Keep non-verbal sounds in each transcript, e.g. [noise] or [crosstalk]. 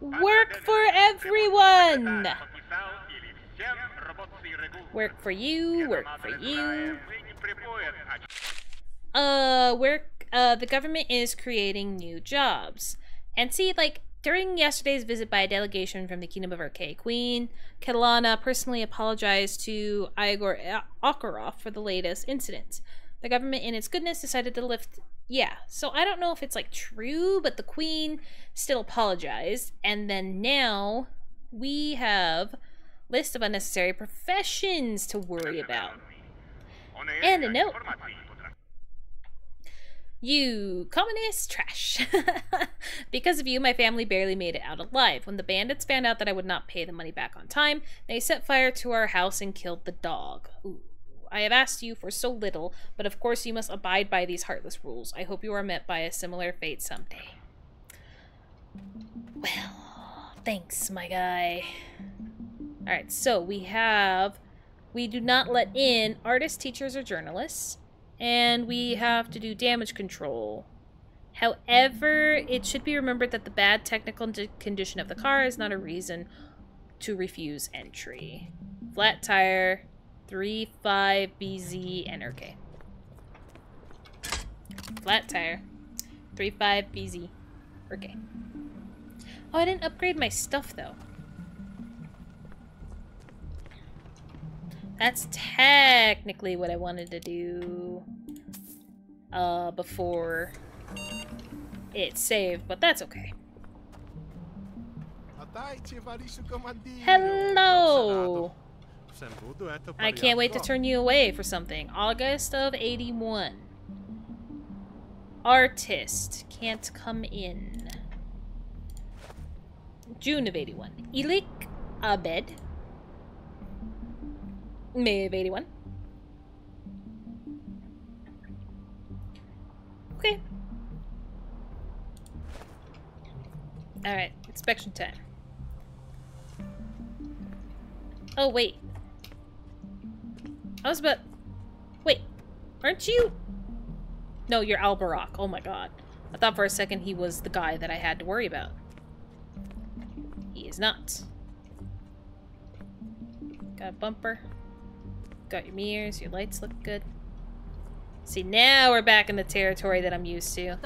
Work for everyone! Work for you, work for you. Uh, work, uh, the government is creating new jobs. And see, like, during yesterday's visit by a delegation from the Kingdom of Urke, Queen Ketlana personally apologized to Igor Okarov for the latest incident. The government, in its goodness, decided to lift. Yeah, so I don't know if it's like true, but the Queen still apologized. And then now we have list of unnecessary professions to worry about. And a note. You communist trash. [laughs] because of you, my family barely made it out alive. When the bandits found out that I would not pay the money back on time, they set fire to our house and killed the dog. Ooh. I have asked you for so little, but of course you must abide by these heartless rules. I hope you are met by a similar fate someday. Well, thanks, my guy. Alright, so we have... We do not let in artists, teachers, or journalists. And we have to do damage control. However, it should be remembered that the bad technical condition of the car is not a reason to refuse entry. Flat tire, 35BZ, and okay. Flat tire, 35BZ, okay. Oh, I didn't upgrade my stuff, though. That's technically what I wanted to do uh, before it saved, but that's okay. Hello! I can't wait to turn you away for something. August of 81. Artist. Can't come in. June of 81. Ilik Abed. May of 81. Okay. Alright, inspection time. Oh, wait. I was about... Wait, aren't you... No, you're Albarak. Oh my god. I thought for a second he was the guy that I had to worry about. He is not. Got a bumper. Got your mirrors, your lights look good. See, now we're back in the territory that I'm used to.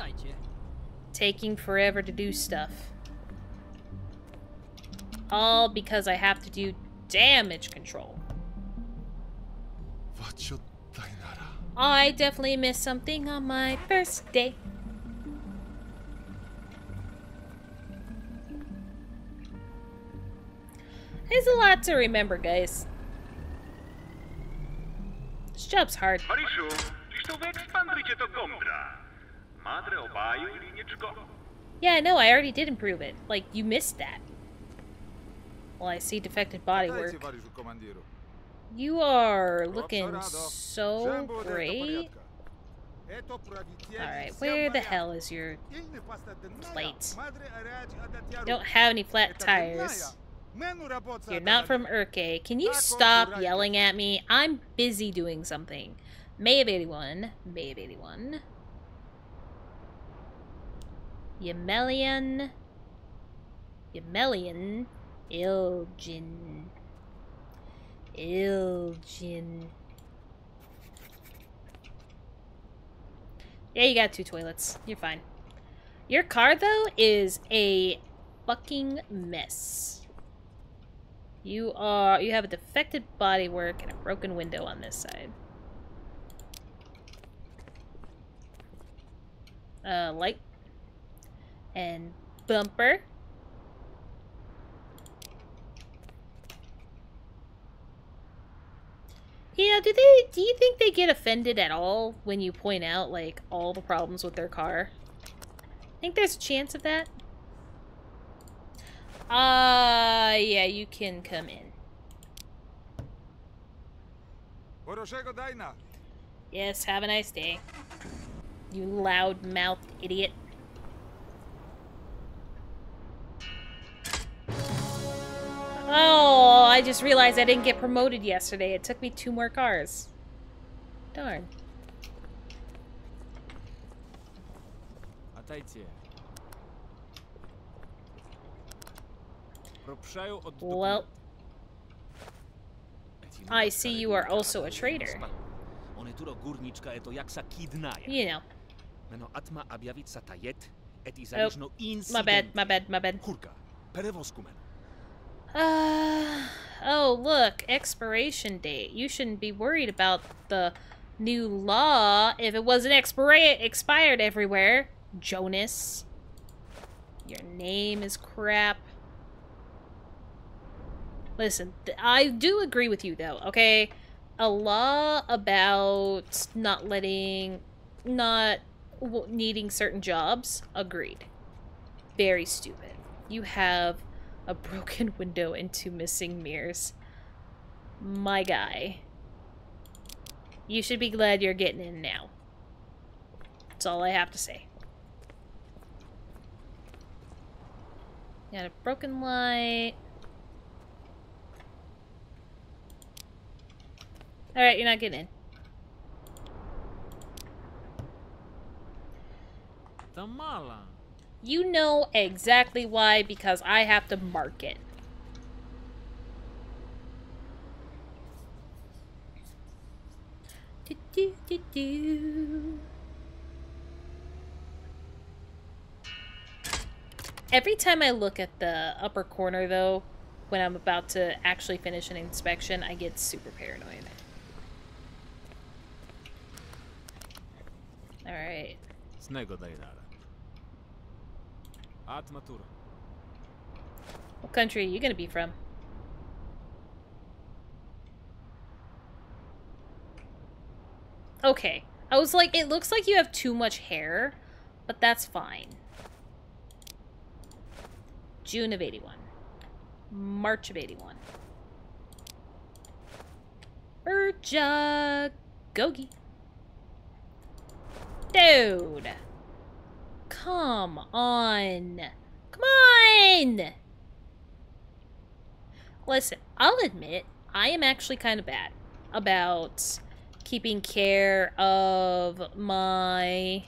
Taking forever to do stuff. All because I have to do damage control. I definitely missed something on my first day. There's a lot to remember, guys. This job's hard. Yeah, no, I already did improve it. Like, you missed that. Well, I see defective bodywork. You are looking so great. Alright, where the hell is your plate? You don't have any flat tires. You're not from Urke. Can you stop yelling at me? I'm busy doing something. May of 81. May of 81. Yamelian. Yamelian. Ilgin. Ilgin. Yeah, you got two toilets. You're fine. Your car, though, is a fucking mess. You are you have a defected bodywork and a broken window on this side. Uh, light and bumper. Yeah, do they do you think they get offended at all when you point out like all the problems with their car? I think there's a chance of that. Uh yeah, you can come in. Yes, have a nice day. You loud-mouthed idiot. Oh, I just realized I didn't get promoted yesterday. It took me two more cars. Darn. Well, I see you are also a traitor. You know. Oh, my bad, my bad, my bad. Uh, oh, look, expiration date. You shouldn't be worried about the new law if it wasn't expira expired everywhere, Jonas. Your name is crap. Listen, I do agree with you, though, okay? A law about not letting... not needing certain jobs, agreed. Very stupid. You have a broken [laughs] window and two missing mirrors. My guy. You should be glad you're getting in now. That's all I have to say. Got a broken light. Alright, you're not getting in. The Tamala. You know exactly why, because I have to mark it. Do, do, do, do. Every time I look at the upper corner, though, when I'm about to actually finish an inspection, I get super paranoid. Alright. What country are you gonna be from? Okay. I was like, it looks like you have too much hair, but that's fine. June of 81. March of 81. Urja Gogi. Dude. Come on. Come on! Listen, I'll admit, I am actually kind of bad about keeping care of my...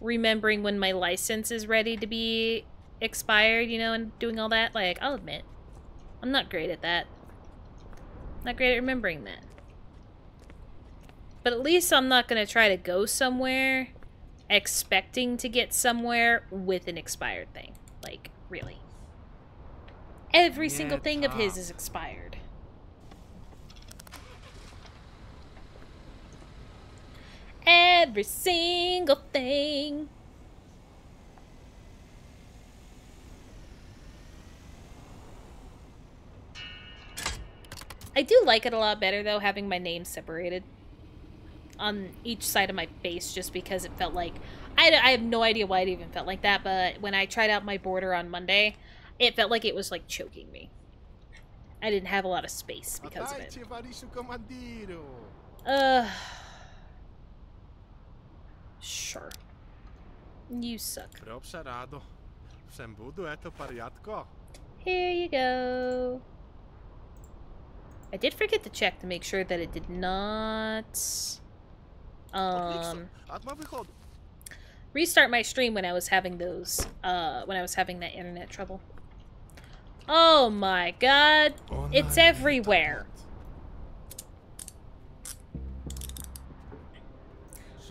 Remembering when my license is ready to be expired, you know, and doing all that. Like, I'll admit, I'm not great at that. Not great at remembering that. But at least I'm not going to try to go somewhere expecting to get somewhere with an expired thing. Like, really. Every yeah, single thing of his is expired. Every single thing. I do like it a lot better, though, having my name separated on each side of my face just because it felt like I, I have no idea why it even felt like that but when I tried out my border on Monday it felt like it was like choking me. I didn't have a lot of space because of it. Uh sure. You suck. Here you go. I did forget to check to make sure that it did not um, restart my stream when I was having those, uh, when I was having that internet trouble. Oh my god, it's everywhere.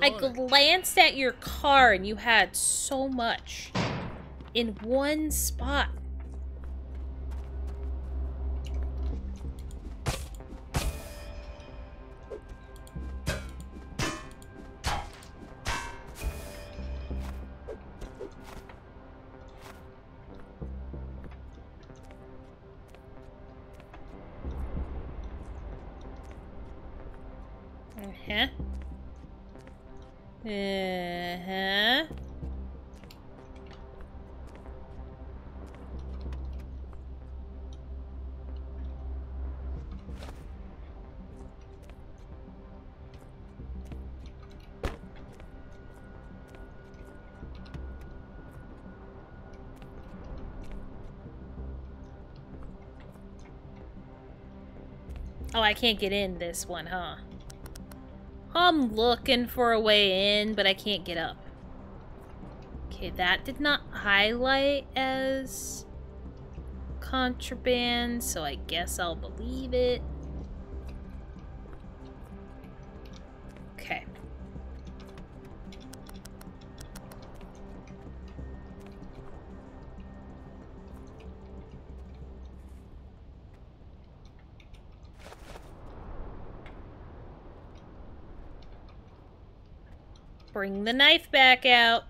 I glanced at your car and you had so much in one spot. Uh-huh. Oh, I can't get in this one, huh? I'm looking for a way in, but I can't get up. Okay, that did not highlight as contraband, so I guess I'll believe it. Bring the knife back out.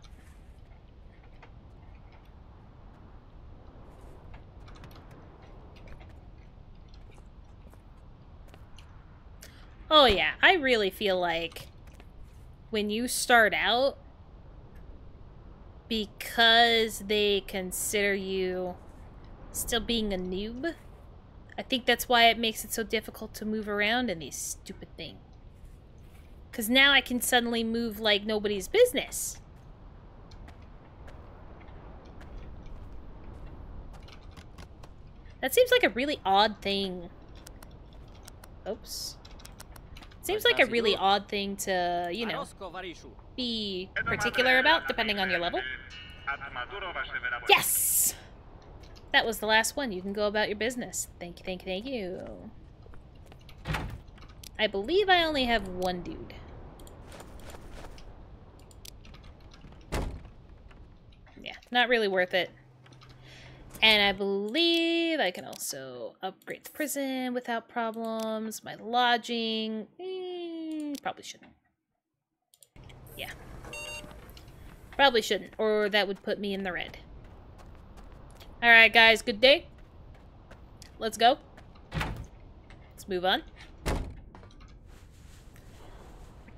Oh yeah, I really feel like when you start out, because they consider you still being a noob, I think that's why it makes it so difficult to move around in these stupid things. Because now I can suddenly move like nobody's business. That seems like a really odd thing. Oops. Seems like a really odd thing to, you know, be particular about, depending on your level. Yes! That was the last one. You can go about your business. Thank you, thank you, thank you. I believe I only have one dude. Yeah, not really worth it. And I believe I can also upgrade the prison without problems. My lodging, mm, probably shouldn't. Yeah. Probably shouldn't, or that would put me in the red. Alright guys, good day. Let's go. Let's move on. We're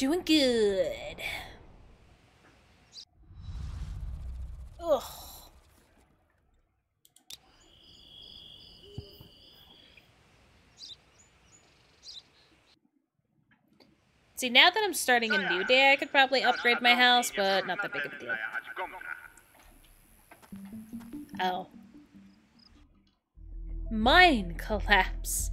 doing good. Ugh. See, now that I'm starting a new day, I could probably upgrade my house, but not that big of a deal. Oh. Mine collapse.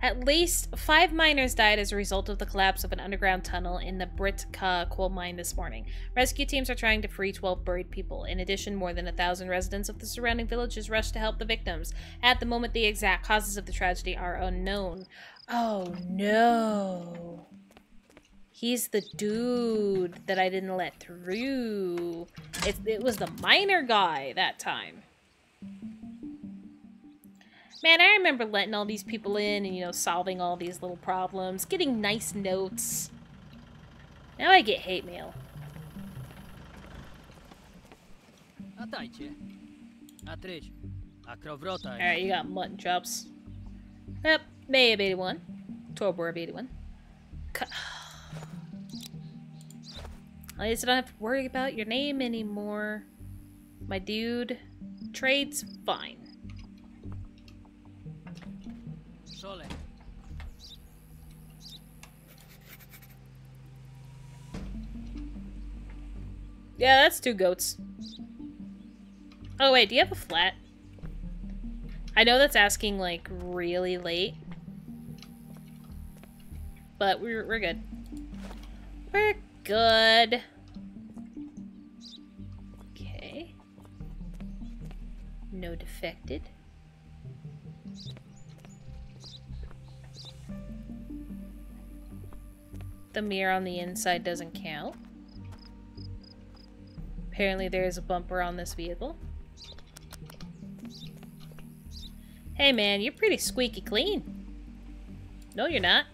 At least five miners died as a result of the collapse of an underground tunnel in the Britka coal mine this morning. Rescue teams are trying to free 12 buried people. In addition, more than a thousand residents of the surrounding villages rushed to help the victims. At the moment, the exact causes of the tragedy are unknown. Oh no. He's the dude that I didn't let through. It, it was the miner guy that time. Man, I remember letting all these people in and, you know, solving all these little problems, getting nice notes. Now I get hate mail. Alright, you got mutton chops. Yep, May of 81. October of 81. At least I don't have to worry about your name anymore. My dude. Trade's fine. Yeah, that's two goats. Oh wait, do you have a flat? I know that's asking like really late. But we're, we're good. We're good. Okay. No defected. The mirror on the inside doesn't count. Apparently there is a bumper on this vehicle. Hey man, you're pretty squeaky clean. No, you're not.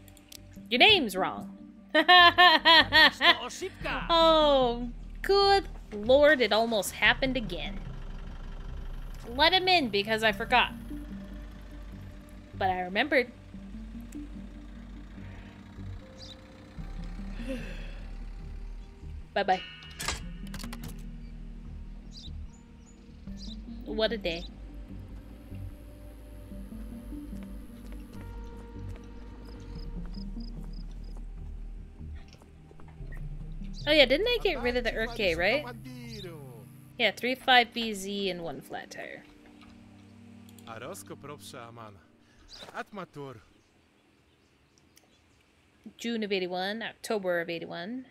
Your name's wrong. [laughs] oh, good lord, it almost happened again. Let him in because I forgot. But I remembered. Bye-bye. What a day. Oh yeah, didn't I get rid of the Urke, right? Yeah, 3-5BZ and one flat tire. June of 81, October of 81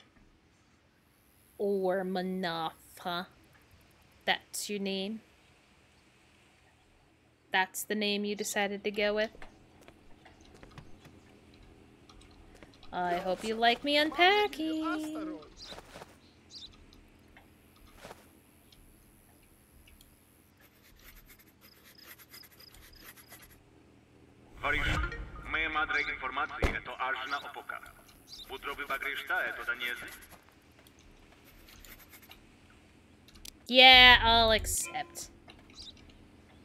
Or Manafa. That's your name. that's the name you decided to go with. I hope you like me unpacking. Вариш, ме мадре информация, то ажна опока. Утро би багришта, ето да Yeah, I'll accept.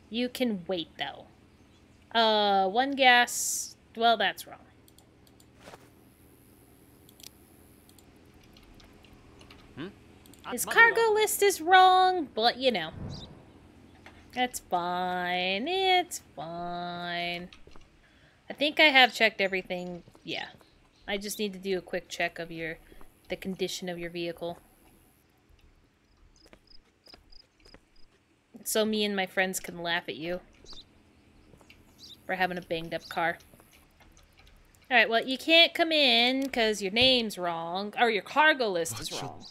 You can wait, though. Uh, one gas. Well, that's wrong. His cargo list is wrong, but you know. That's fine. It's fine. I think I have checked everything. Yeah. I just need to do a quick check of your the condition of your vehicle. So me and my friends can laugh at you for having a banged up car. Alright, well, you can't come in because your name's wrong, or your cargo list is wrong.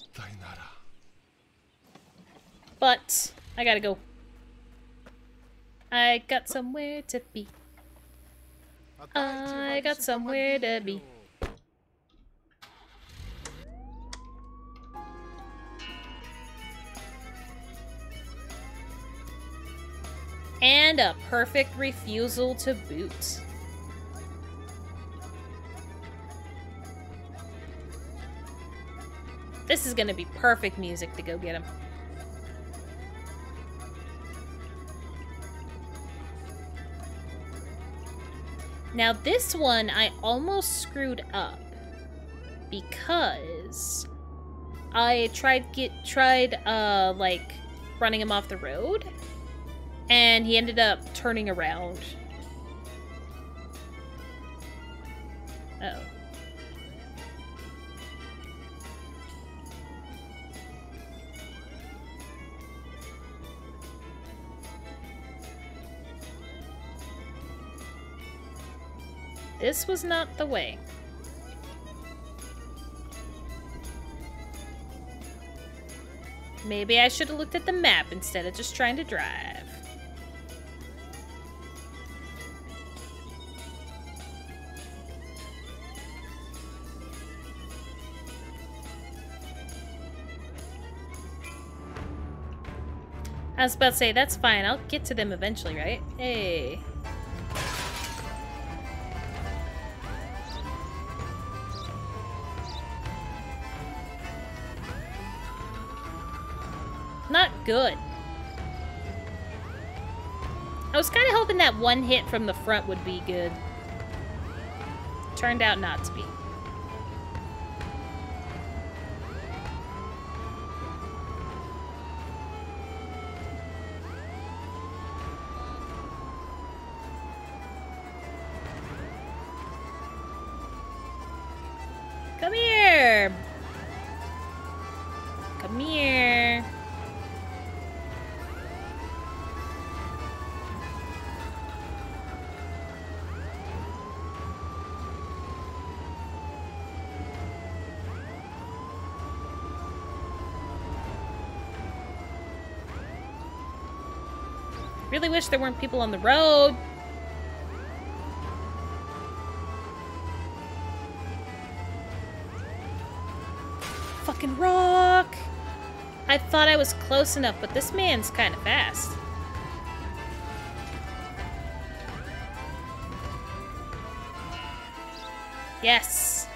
But, I gotta go. I got somewhere to be. I got somewhere to be. And a perfect refusal to boot. This is gonna be perfect music to go get him. Now this one I almost screwed up because I tried get tried uh like running him off the road and he ended up turning around. Oh. This was not the way. Maybe I should have looked at the map instead of just trying to drive. I was about to say, that's fine. I'll get to them eventually, right? Hey. Not good. I was kind of hoping that one hit from the front would be good. Turned out not to be. Come here! Come here. Really wish there weren't people on the road. Fucking rock! I thought I was close enough, but this man's kind of fast. Yes!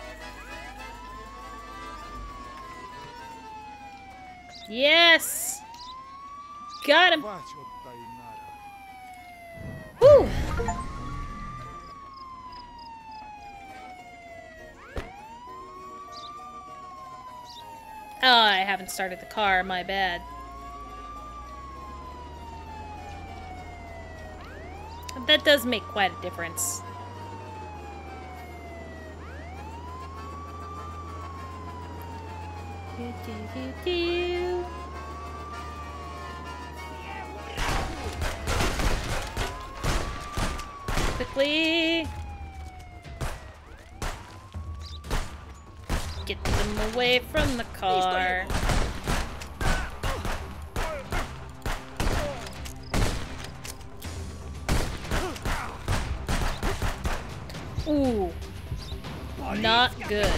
Yes! Got him! Started the car, my bad. That does make quite a difference. Do, do, do, do. Quickly! Get them away from the car. Not good.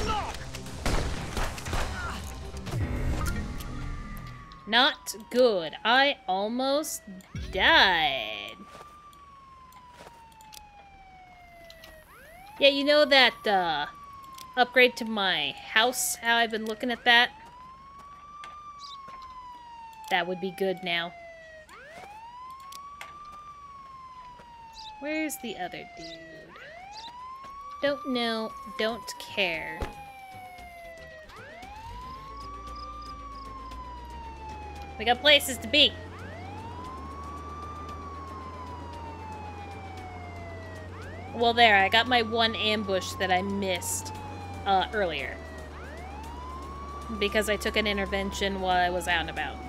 Not good. I almost died. Yeah, you know that, uh, upgrade to my house, how I've been looking at that? That would be good now. Where's the other dude? Don't know, don't care. We got places to be. Well, there, I got my one ambush that I missed uh, earlier. Because I took an intervention while I was out and about.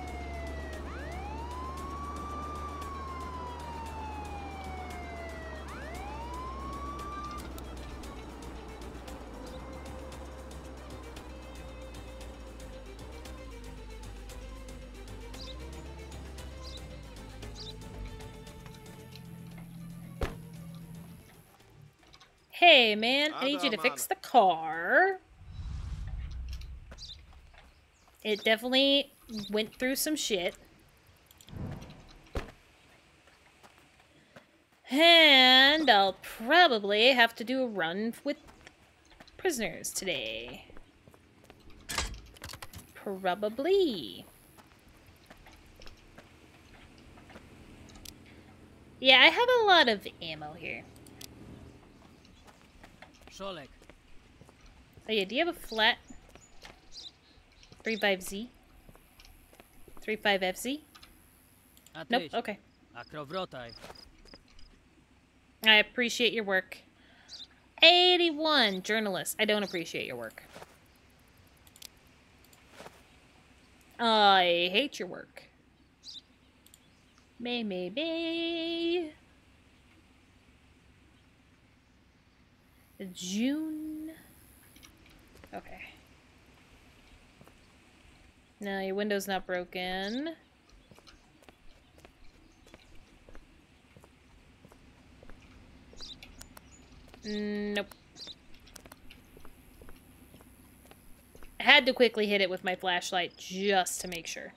I need you to fix the car. It definitely went through some shit. And I'll probably have to do a run with prisoners today. Probably. Yeah, I have a lot of ammo here. Solek. Oh yeah, do you have a flat? 35Z? 35FZ? Nope, okay. Akrowrotaj. I appreciate your work. 81, journalist. I don't appreciate your work. I hate your work. May, may, may. June. Okay. No, your window's not broken. Nope. I had to quickly hit it with my flashlight just to make sure.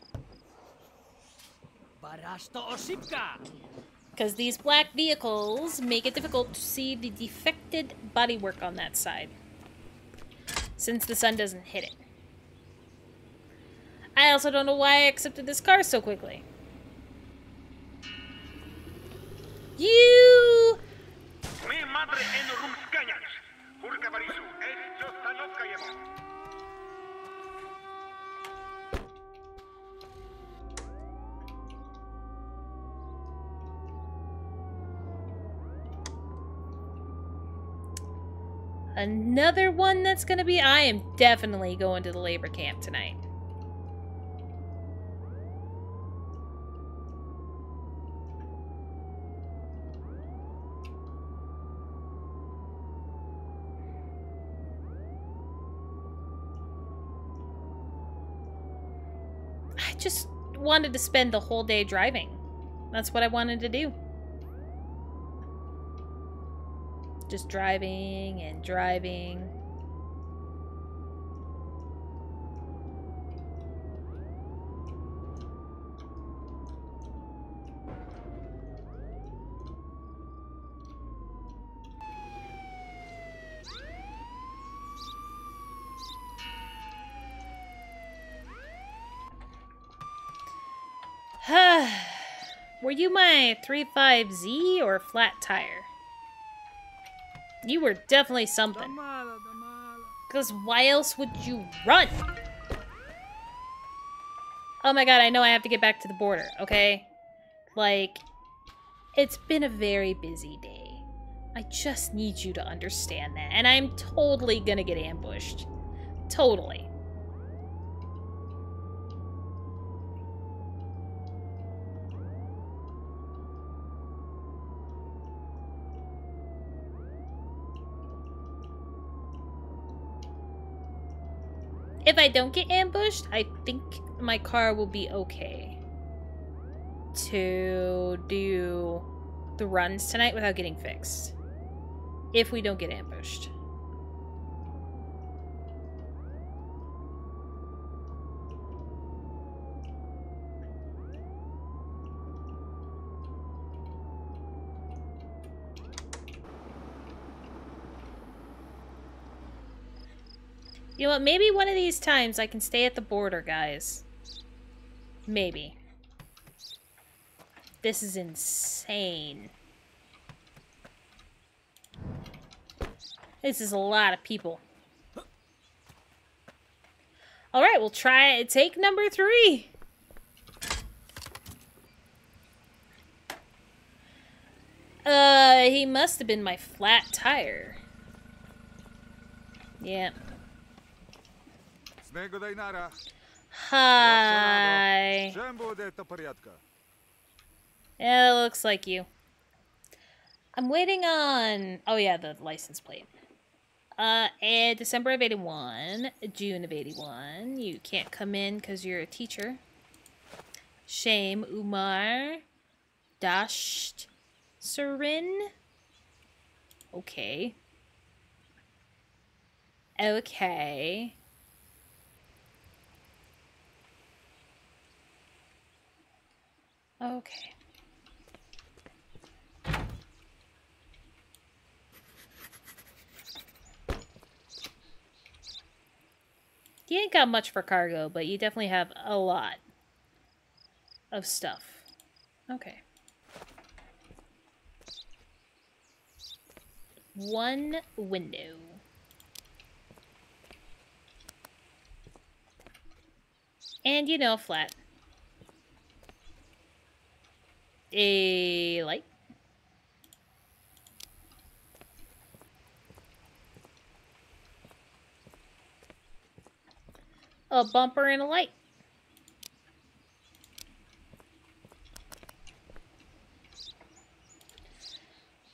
Barasto osipka! Because these black vehicles make it difficult to see the defected bodywork on that side. Since the sun doesn't hit it. I also don't know why I accepted this car so quickly. You! Madre eno Another one that's gonna be. I am definitely going to the labor camp tonight. I just wanted to spend the whole day driving. That's what I wanted to do. Just driving and driving. [sighs] Were you my 35Z or flat tire? You were definitely something. Because why else would you run? Oh my god, I know I have to get back to the border, okay? Like, it's been a very busy day. I just need you to understand that. And I'm totally gonna get ambushed. Totally. If I don't get ambushed, I think my car will be okay to do the runs tonight without getting fixed. If we don't get ambushed. You know what? Maybe one of these times I can stay at the border, guys. Maybe. This is insane. This is a lot of people. Alright, we'll try it. Take number three. Uh, he must have been my flat tire. Yeah. С него Дайнара. Hi. Всем будет это порядка. Yeah, it looks like you. I'm waiting on. Oh yeah, the license plate. Uh, and December of '81, June of '81. You can't come in because you're a teacher. Shame, Umar, Dasht, Surin. Okay. Okay. Okay. You ain't got much for cargo, but you definitely have a lot of stuff. Okay. One window. And you know, flat. a light. A bumper and a light.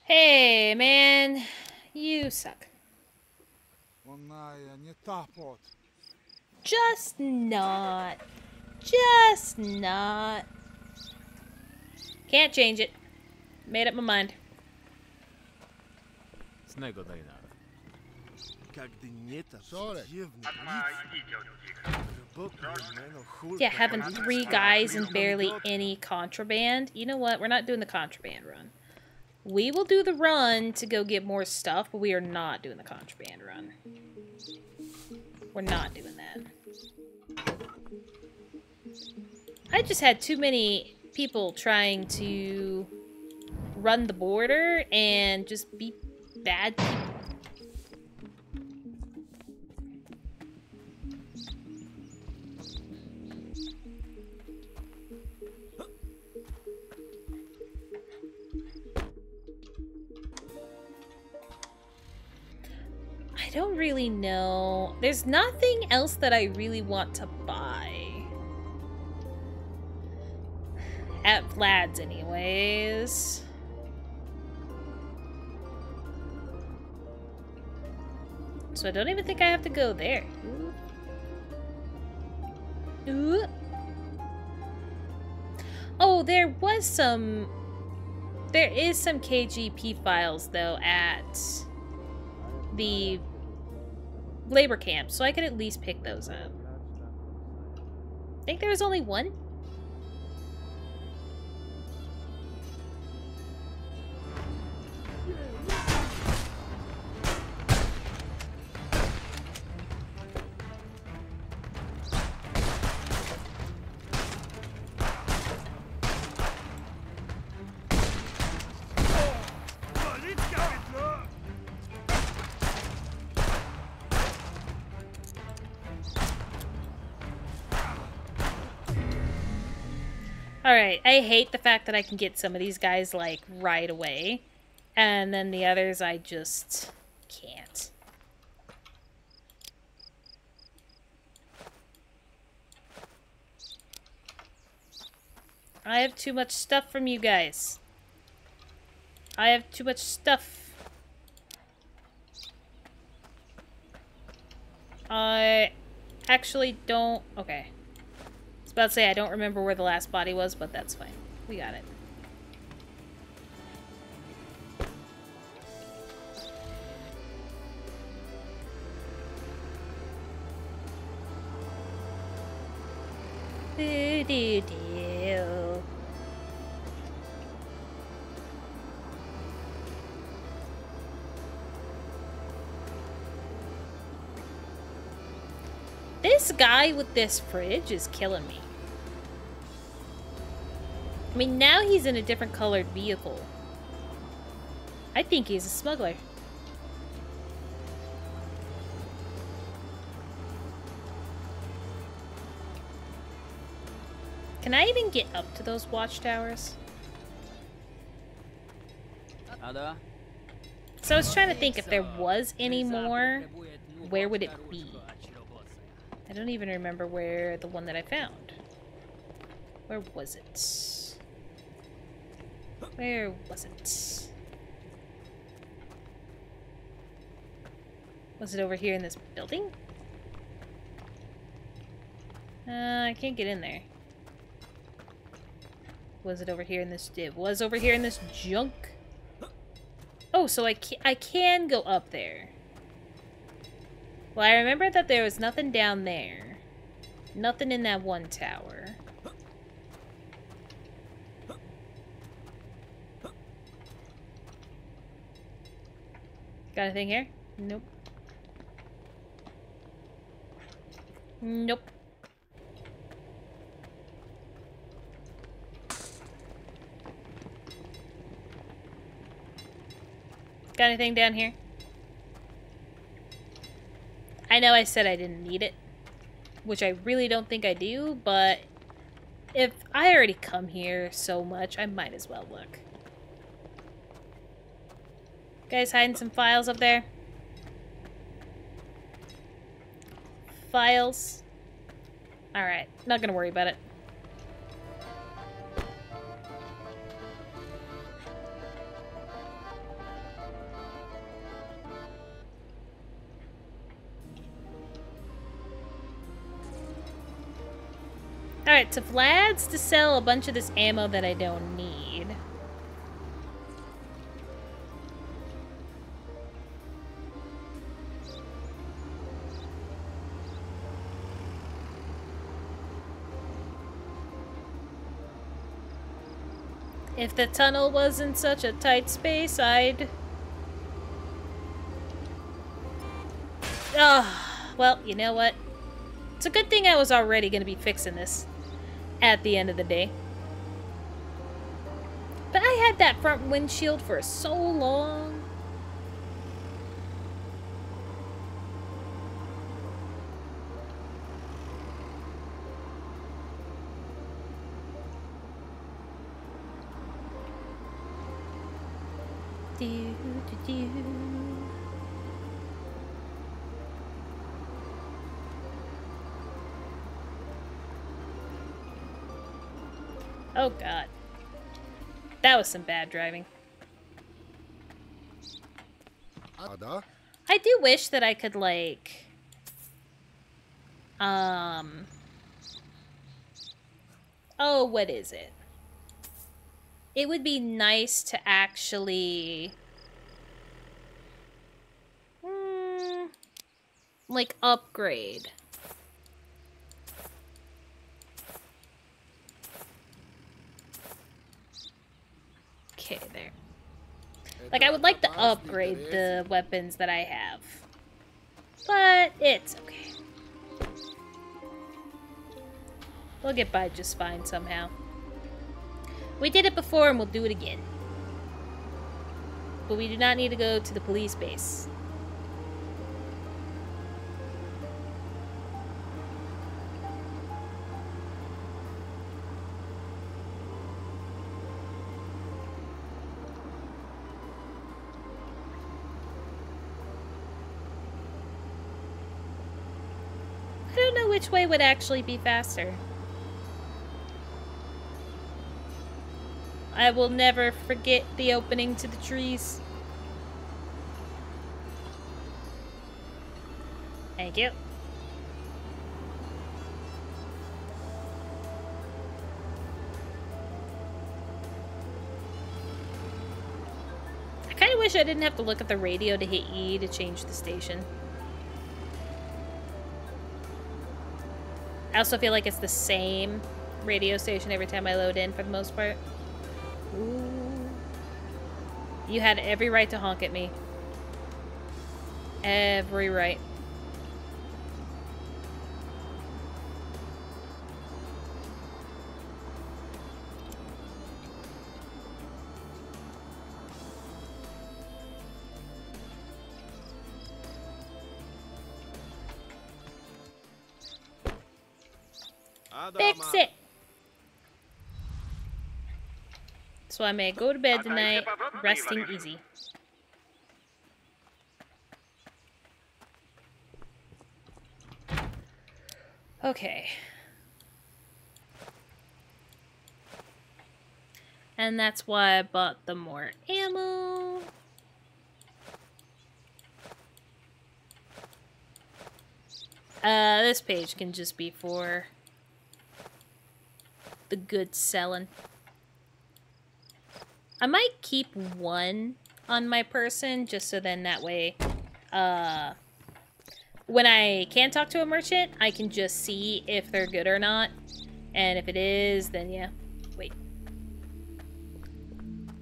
Hey, man. You suck. Just not. Just not. Can't change it. Made up my mind. Yeah, having three guys and barely any contraband. You know what? We're not doing the contraband run. We will do the run to go get more stuff, but we are not doing the contraband run. We're not doing that. I just had too many people trying to run the border and just be bad people. I don't really know. There's nothing else that I really want to buy. At Vlad's, anyways. So I don't even think I have to go there. Ooh. Ooh. Oh, there was some... There is some KGP files, though, at the labor camp, so I could at least pick those up. I think there was only one. I hate the fact that I can get some of these guys, like, right away. And then the others, I just can't. I have too much stuff from you guys. I have too much stuff. I actually don't... Okay about to say I don't remember where the last body was, but that's fine. We got it. This guy with this fridge is killing me. I mean, now he's in a different colored vehicle. I think he's a smuggler. Can I even get up to those watchtowers? So I was trying to think if there was any more, where would it be? I don't even remember where the one that I found. Where was it? Where was it? Was it over here in this building? Uh, I can't get in there. Was it over here in this? It was over here in this junk. Oh, so I I can go up there. Well, I remember that there was nothing down there. Nothing in that one tower. Got anything here? Nope. Nope. Got anything down here? I know I said I didn't need it, which I really don't think I do, but if I already come here so much, I might as well look. Guys hiding some files up there? Files? Alright, not gonna worry about it. Alright, so Vlad's to sell a bunch of this ammo that I don't need. If the tunnel wasn't such a tight space, I'd... Ah, well, you know what? It's a good thing I was already going to be fixing this at the end of the day. But I had that front windshield for so long. Do, do. Oh god. That was some bad driving. Ada? I do wish that I could like um Oh, what is it? It would be nice to actually mm, like upgrade. Okay, there. Like, I would like to upgrade the weapons that I have. But it's okay. We'll get by just fine somehow. We did it before and we'll do it again. But we do not need to go to the police base. Which way would actually be faster. I will never forget the opening to the trees. Thank you. I kind of wish I didn't have to look at the radio to hit E to change the station. I also feel like it's the same radio station every time I load in for the most part. Ooh. You had every right to honk at me. Every right. So I may go to bed tonight, resting easy. Okay. And that's why I bought the more ammo. Uh, this page can just be for the good selling. I might keep one on my person just so then that way, uh, when I can talk to a merchant, I can just see if they're good or not. And if it is, then yeah. Wait.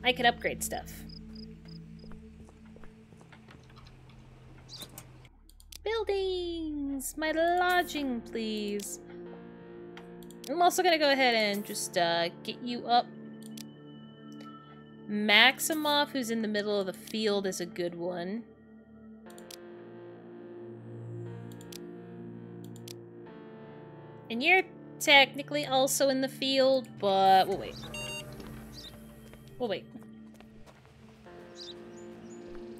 I can upgrade stuff. Buildings! My lodging, please. I'm also gonna go ahead and just uh, get you up. Maximov, who's in the middle of the field, is a good one. And you're technically also in the field, but we'll wait. We'll wait.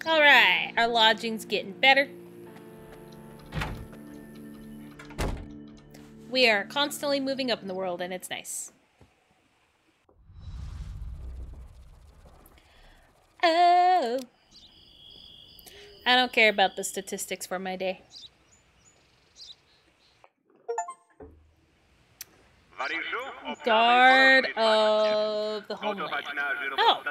Alright, our lodging's getting better. We are constantly moving up in the world, and it's nice. Oh. I don't care about the statistics for my day. Guard of the homeland. Oh.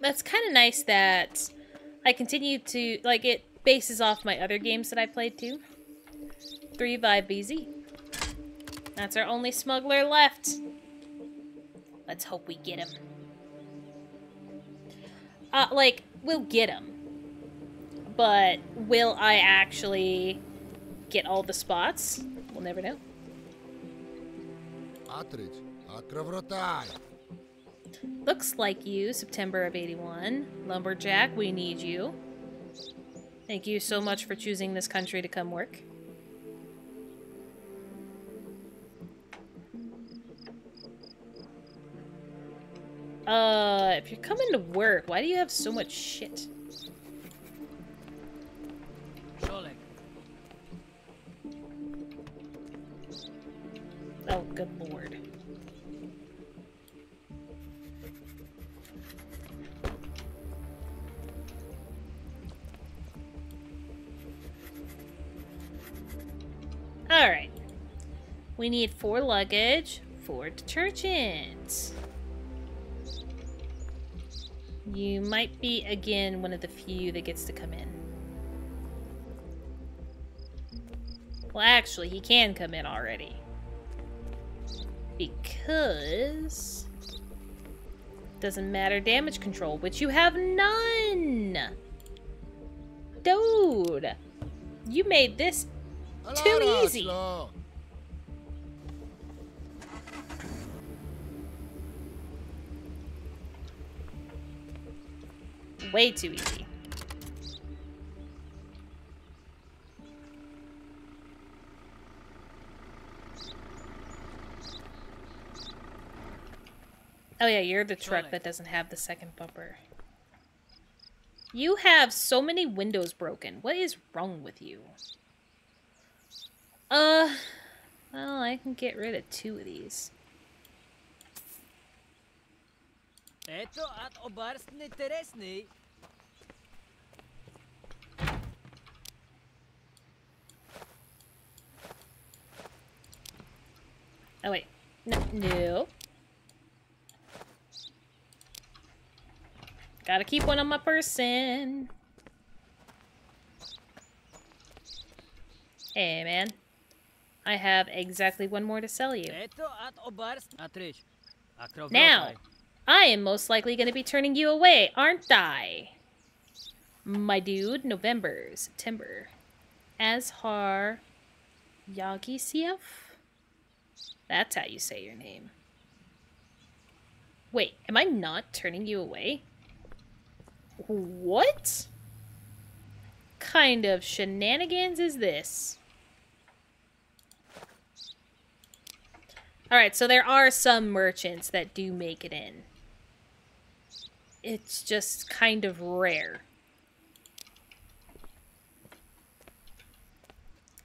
That's kind of nice that I continue to, like, it bases off my other games that I played too. 3 by BZ. That's our only smuggler left. Let's hope we get him. Uh, like, we'll get him. But will I actually get all the spots? We'll never know. Looks like you, September of 81. Lumberjack, we need you. Thank you so much for choosing this country to come work. Uh, if you're coming to work, why do you have so much shit? Oh, good lord. Alright. We need four luggage, four detergents. You might be, again, one of the few that gets to come in. Well, actually, he can come in already. Because... Doesn't matter damage control, which you have none! Dude! You made this too easy! Way too easy. Oh yeah, you're the truck Trolley. that doesn't have the second bumper. You have so many windows broken. What is wrong with you? Uh, well, I can get rid of two of these. Ето ад обарс неинтересный. Oh, wait. No. no. Gotta keep one on my person. Hey, man. I have exactly one more to sell you. Now, I am most likely going to be turning you away, aren't I? My dude, November, September. As har Yagi CF? That's how you say your name. Wait, am I not turning you away? What? kind of shenanigans is this? Alright, so there are some merchants that do make it in. It's just kind of rare.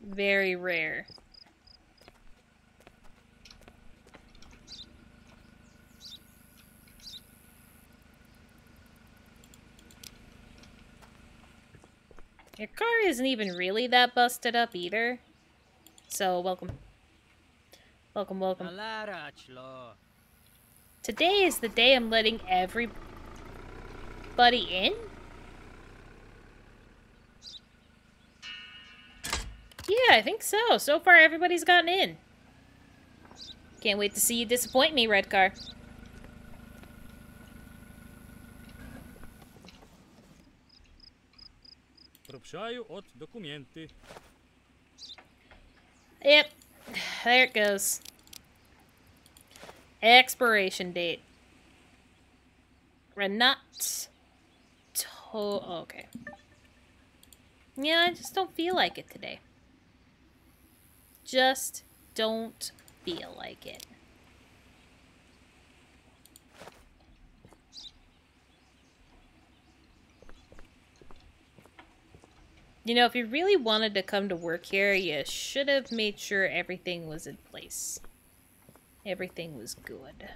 Very rare. Your car isn't even really that busted up either. So, welcome. Welcome, welcome. Today is the day I'm letting everybody in? Yeah, I think so. So far, everybody's gotten in. Can't wait to see you disappoint me, Red Car. Пропшаю от документи. Yep. There it goes. Expiration date. Renat. To okay. Yeah, I just don't feel like it today. Just don't feel like it. You know, if you really wanted to come to work here, you should have made sure everything was in place. Everything was good.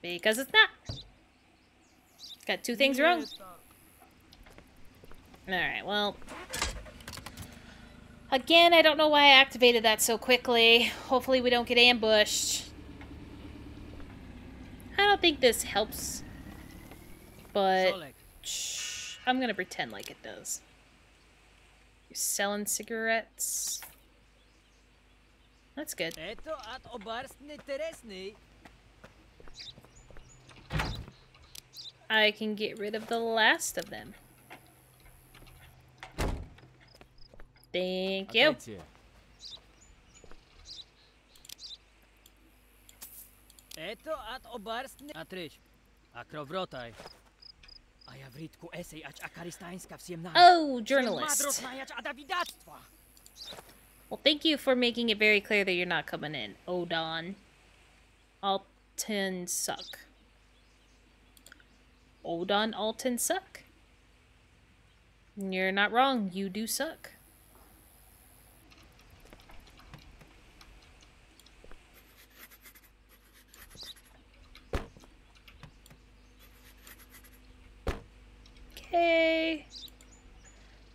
Because it's not. Got two things wrong. Alright, well. Again, I don't know why I activated that so quickly. Hopefully we don't get ambushed. I don't think this helps. But... Solek. Shh. I'm gonna pretend like it does. You're selling cigarettes. That's good. Ето от обарст нетересный. I can get rid of the last of them. Thank you. Attenție. Ето от обарст не... Атрич. Акровротай. Oh, journalist. Well, thank you for making it very clear that you're not coming in, Odon. Alton suck. Odon Alton suck. You're not wrong. You do suck.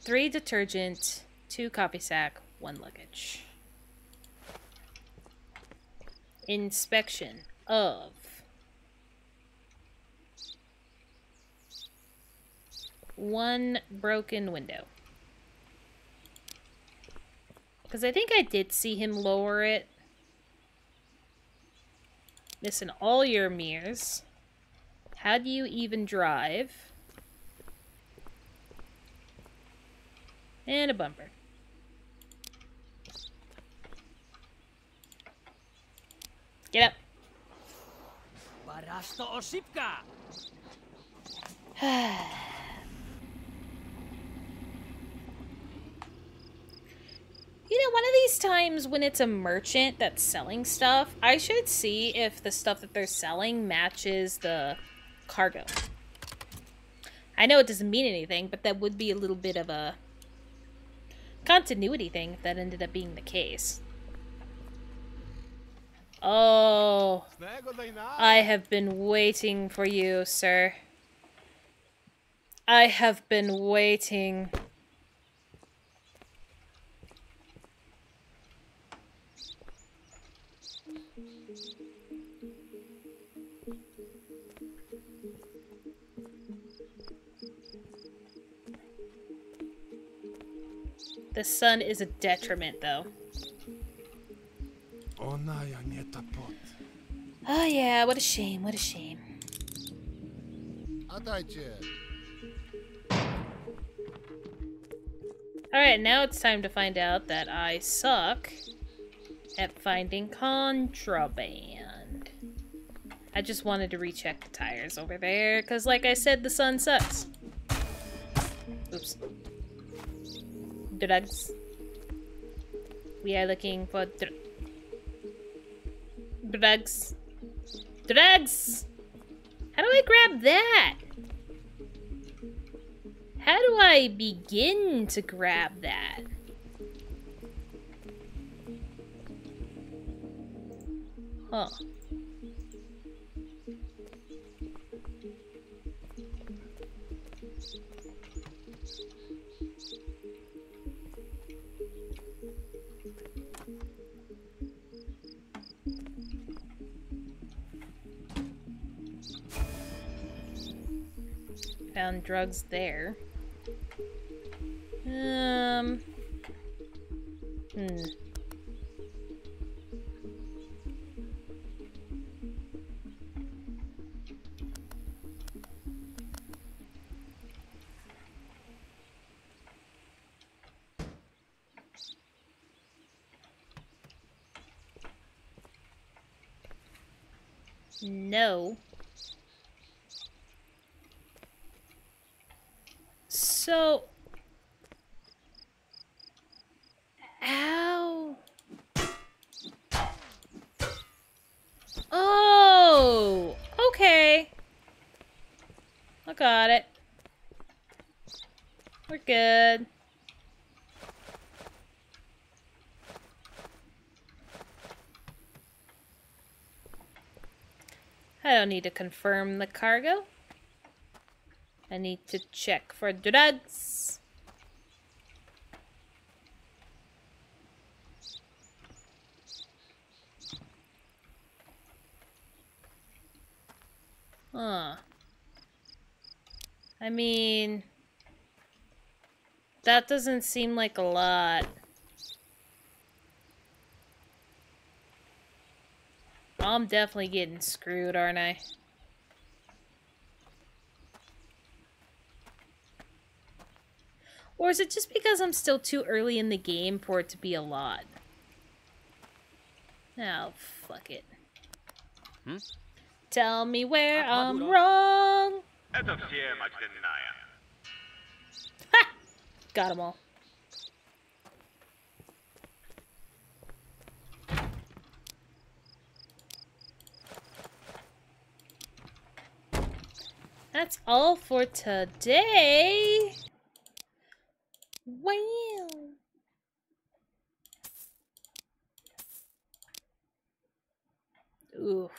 Three detergent, two coffee sack, one luggage. Inspection of one broken window. Because I think I did see him lower it. Missing all your mirrors. How do you even drive? And a bumper. Get up. [sighs] You know, one of these times when it's a merchant that's selling stuff, I should see if the stuff that they're selling matches the cargo. I know it doesn't mean anything, but that would be a little bit of a continuity thing if that ended up being the case. Oh, I have been waiting for you, sir. I have been waiting. Sun is a detriment, though. Oh yeah, what a shame, what a shame. Alright, now it's time to find out that I suck at finding contraband. I just wanted to recheck the tires over there, because like I said, the sun sucks. Drugs. We are looking for dr drugs. Drugs! How do I grab that? How do I begin to grab that? Huh. Found drugs there. Um. Hmm. No. So, Ow. Oh, okay. I got it. We're good. I don't need to confirm the cargo. I need to check for drugs. Huh. I mean... That doesn't seem like a lot. I'm definitely getting screwed, aren't I? Or is it just because I'm still too early in the game for it to be a lot? Now, oh, fuck it. Hmm? Tell me where I'm wrong. Ha! Got them all. That's all for today. Wow. Oof.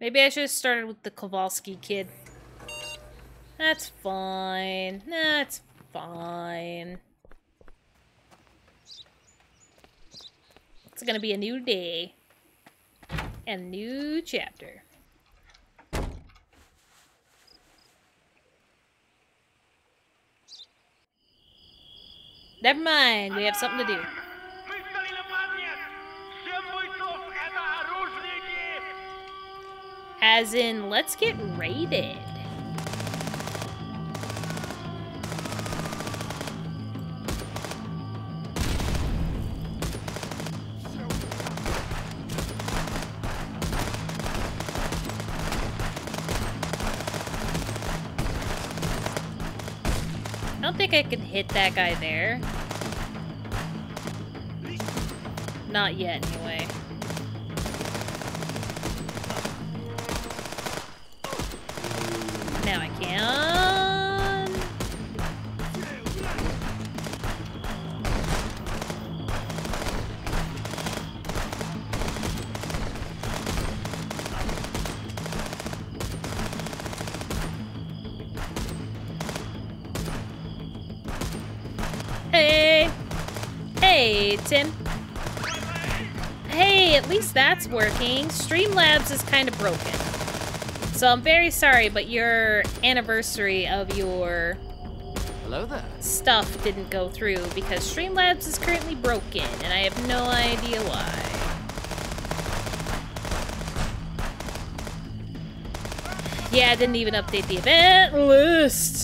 Maybe I should have started with the Kowalski kid. That's fine. That's fine. It's gonna be a new day. And a new chapter. Never mind, we have something to do. As in, let's get raided. Hit that guy there. Not yet, anyway. Working. Streamlabs is kind of broken. So I'm very sorry, but your anniversary of your Hello there. stuff didn't go through because Streamlabs is currently broken and I have no idea why. Yeah, I didn't even update the event list.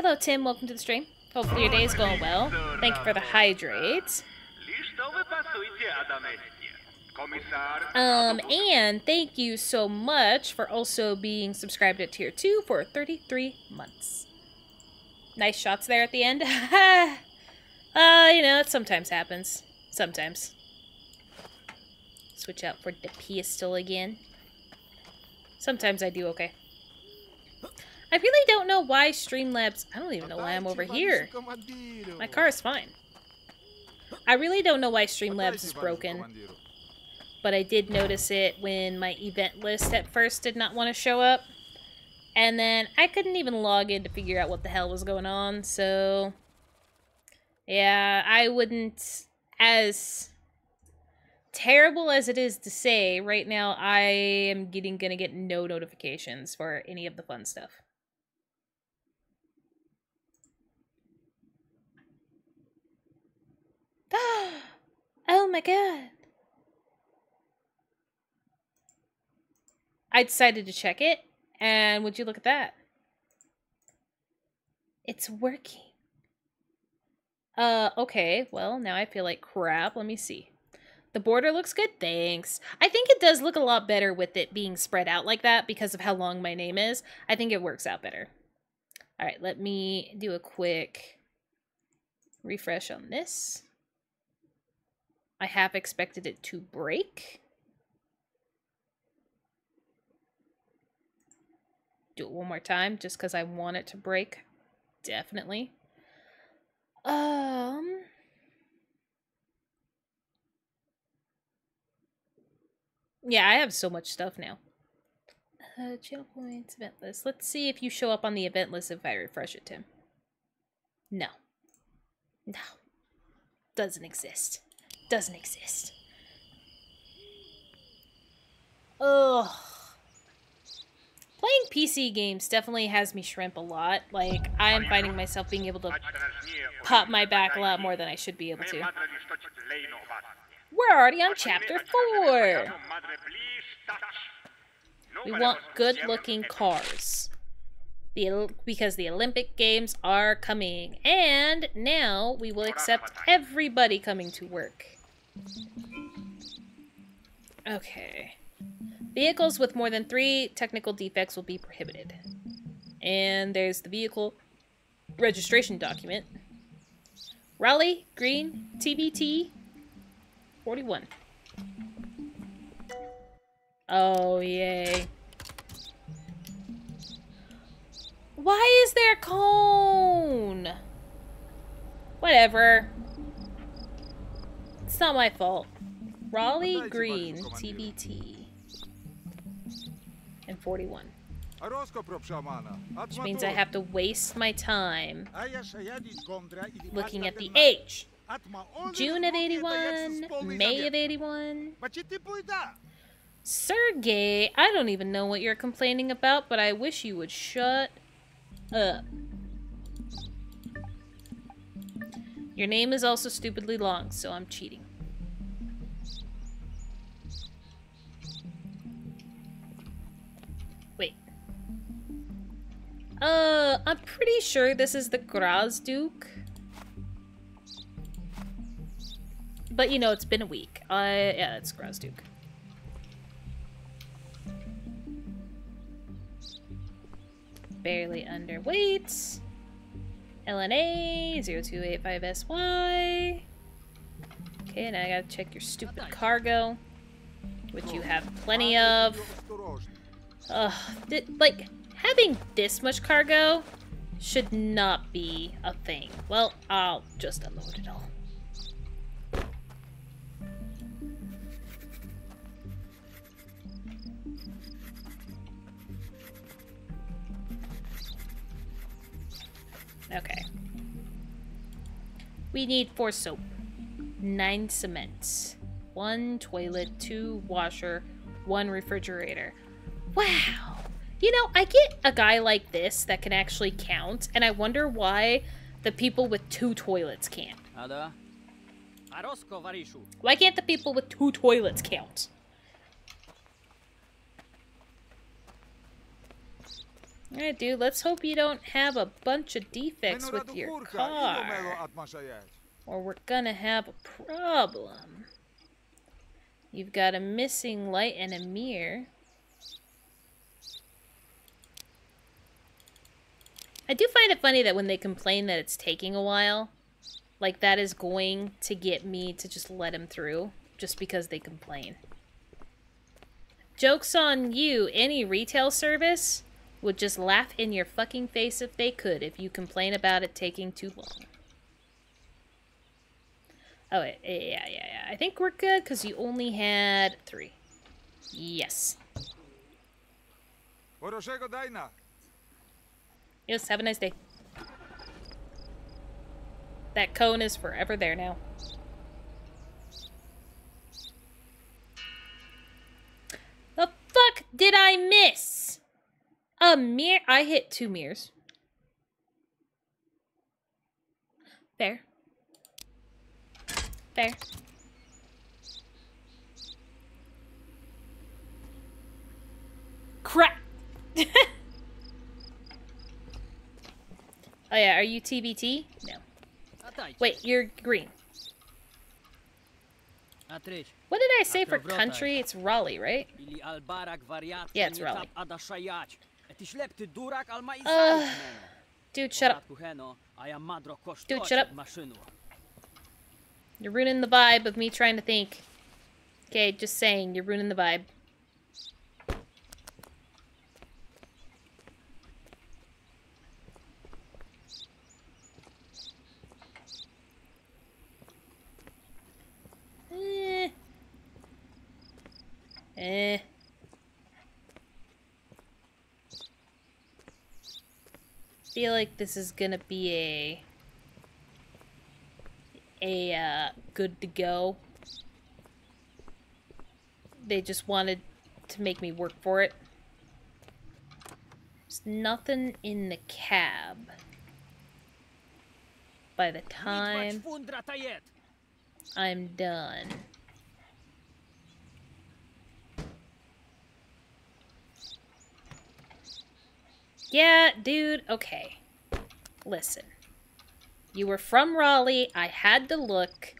Hello Tim, welcome to the stream. Hopefully your day is going well. Thank you for the hydrate. Listo wypasujcie, Adamestie. Komisar... Um, and thank you so much for also being subscribed at tier 2 for 33 months. Nice shots there at the end. [laughs] uh, you know, it sometimes happens. Sometimes. Switch out for the pistol again. Sometimes I do okay. I really don't know why Streamlabs... I don't even know why I'm over here. My car is fine. I really don't know why Streamlabs is broken but I did notice it when my event list at first did not want to show up. And then I couldn't even log in to figure out what the hell was going on, so... Yeah, I wouldn't... As terrible as it is to say, right now I am getting gonna get no notifications for any of the fun stuff. [gasps] oh my god. I decided to check it, and would you look at that? It's working. Uh, okay, well, now I feel like crap. Let me see. The border looks good, thanks. I think it does look a lot better with it being spread out like that because of how long my name is. I think it works out better. All right, let me do a quick refresh on this. I half expected it to break. do it one more time just because I want it to break. Definitely. Um. Yeah, I have so much stuff now. Uh, channel points, event list. Let's see if you show up on the event list if I refresh it, Tim. No. No. Doesn't exist. Doesn't exist. Ugh. Playing PC games definitely has me shrimp a lot. Like, I am finding myself being able to pop my back a lot more than I should be able to. We're already on chapter 4! We want good-looking cars. The, because the Olympic Games are coming. And now we will accept everybody coming to work. Okay. Vehicles with more than three technical defects will be prohibited. And there's the vehicle registration document. Raleigh Green TBT 41. Oh, yay. Why is there a cone? Whatever. It's not my fault. Raleigh Green TBT and 41. Which means I have to waste my time looking at the age. June of 81, May of 81. Sergey, I don't even know what you're complaining about, but I wish you would shut up. Your name is also stupidly long, so I'm cheating. Uh, I'm pretty sure this is the Grasduke. But, you know, it's been a week. Uh, yeah, it's Grasduke. Barely underweight. LNA 0285SY. Okay, now I gotta check your stupid cargo. Which you have plenty of. Ugh, like, having this much cargo should not be a thing. Well, I'll just unload it all. Okay. We need four soap, nine cements, one toilet, two washer, one refrigerator. Wow. You know, I get a guy like this that can actually count, and I wonder why the people with two toilets can't. Ada? Arosko varishu. Why can't the people with two toilets count? Alright, dude, let's hope you don't have a bunch of defects with your car. Or we're gonna have a problem. You've got a missing light and a mirror. I do find it funny that when they complain that it's taking a while, like that is going to get me to just let him through just because they complain. Joke's on you, any retail service would just laugh in your fucking face if they could if you complain about it taking too long. Oh, yeah, yeah, yeah, yeah. I think we're good because you only had three. Yes. Yes, have a nice day. That cone is forever there now. The fuck did I miss? A mirror? I hit two mirrors. Fair. Fair. Crap! [laughs] oh yeah, are you TBT? No. Wait, you're green. What did I say for country? It's Raleigh, right? Ili albarak wariat. Yeah, it's Raleigh. tap Ada szajać. Eti ślepty durak, al ma i Ugh. zajść, meno. Dude, shut up. Poradku, heno, a ja madro Dude, shut up. You're ruining the vibe of me trying to think. Okay, just saying, you're ruining the vibe. Eh. Eh. Feel like this is gonna be a a uh, good to go. They just wanted to make me work for it. There's nothing in the cab. By the time. I'm done. Yeah, dude, okay. Listen. You were from Raleigh. I had to look.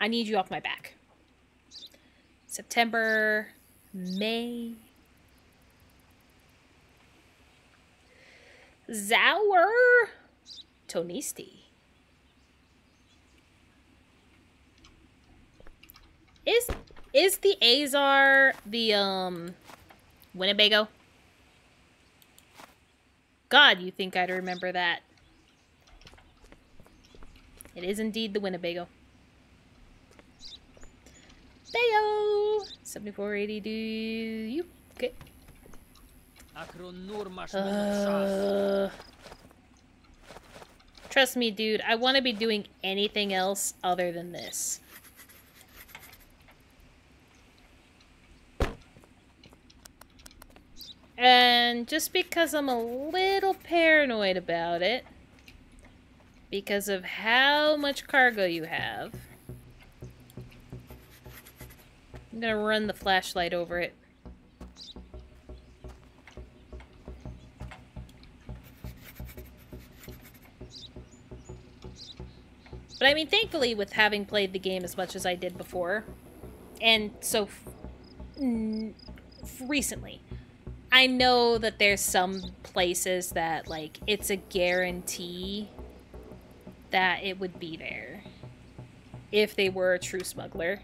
I need you off my back. September, May. Zower. Tonisti. Is is the Azar the um Winnebago? God, you think I'd remember that. It is indeed the Winnebago. Bayo! 7480 do you? Okay. Uh, trust me, dude. I want to be doing anything else other than this. And just because I'm a little paranoid about it, because of how much cargo you have, I'm gonna run the flashlight over it. But I mean, thankfully, with having played the game as much as I did before, and so recently, I know that there's some places that, like, it's a guarantee that it would be there if they were a true smuggler.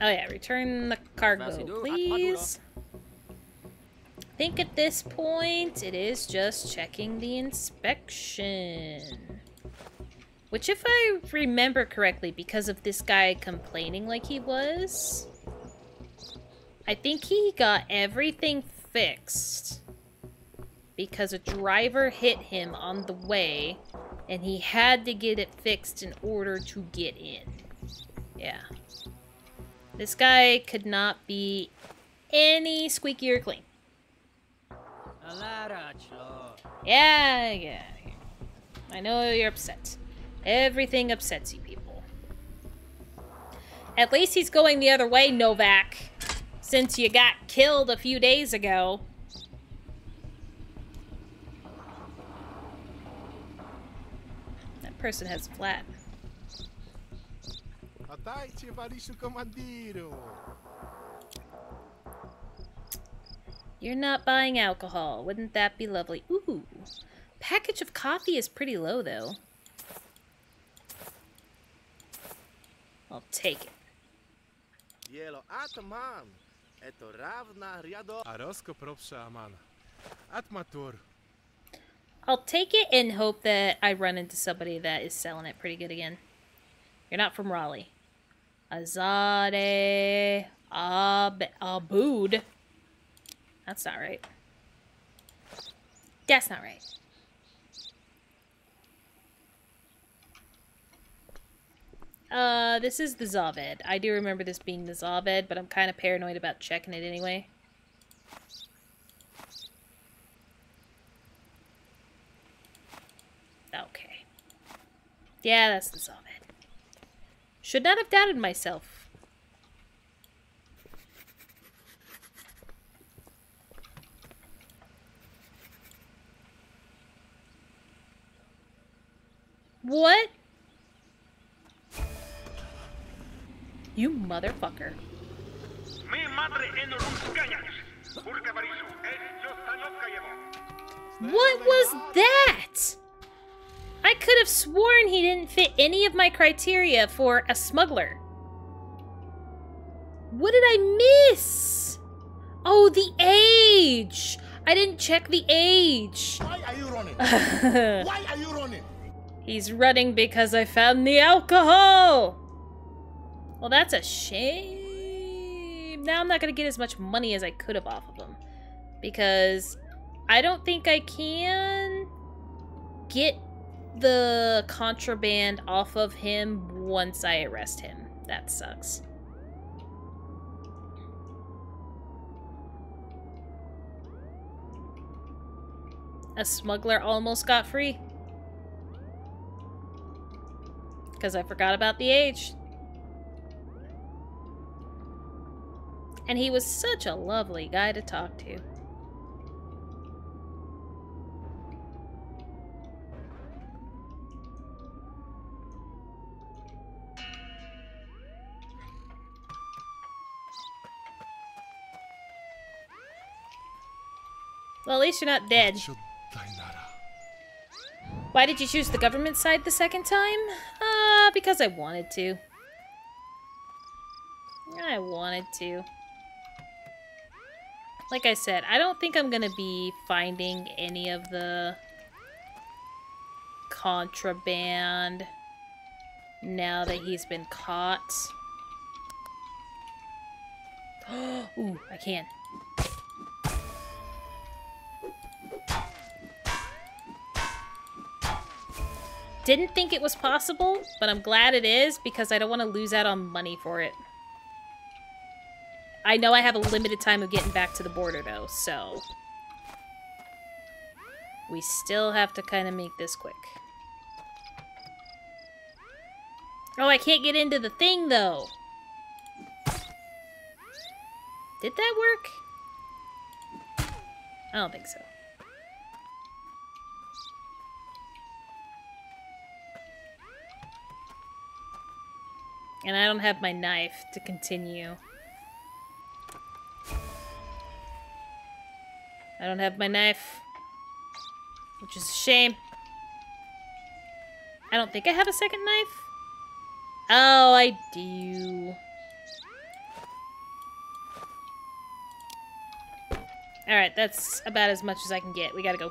Oh yeah, return the cargo, please. I think at this point it is just checking the inspection. Which if I remember correctly, because of this guy complaining like he was, I think he got everything fixed because a driver hit him on the way and he had to get it fixed in order to get in. Yeah. This guy could not be any squeakier clean. Yeah, yeah. I know you're upset. Everything upsets you people. At least he's going the other way, Novak. Since you got killed a few days ago. That person has flat. Atajcie, Marysiu Komandiru. You're not buying alcohol. Wouldn't that be lovely? Ooh. Package of coffee is pretty low, though. I'll take it. Jelo ataman. Eto ravna riado. Arosko propsze Aman. Atmatur. I'll take it and hope that I run into somebody that is selling it pretty good again. You're not from Raleigh. Azade Ab Abood. That's not right. That's not right. Uh, this is the Zaved. I do remember this being the Zaved, but I'm kind of paranoid about checking it anyway. Okay. Yeah, that's the Zaved. Should not have doubted myself. What? Es motherfucker. What was that? I could have sworn he didn't fit any of my criteria for a smuggler. What did I miss? Oh, the age. I didn't check the age. Why are you running? [laughs] Why are you running? He's running because I found the alcohol. Well, that's a shame. Now I'm not going to get as much money as I could have off of him. Because I don't think I can get the contraband off of him once I arrest him. That sucks. A smuggler almost got free. Because I forgot about the age. And he was such a lovely guy to talk to. Well, at least you're not dead. Why did you choose the government side the second time? Uh, because I wanted to. I wanted to. Like I said, I don't think I'm gonna be finding any of the contraband now that he's been caught. [gasps] Ooh, I can. Didn't think it was possible, but I'm glad it is because I don't want to lose out on money for it. I know I have a limited time of getting back to the border though, so... We still have to kind of make this quick. Oh, I can't get into the thing though! Did that work? I don't think so. And I don't have my knife to continue. I don't have my knife. Which is a shame. I don't think I have a second knife. Oh, I do. Alright, that's about as much as I can get. We gotta go.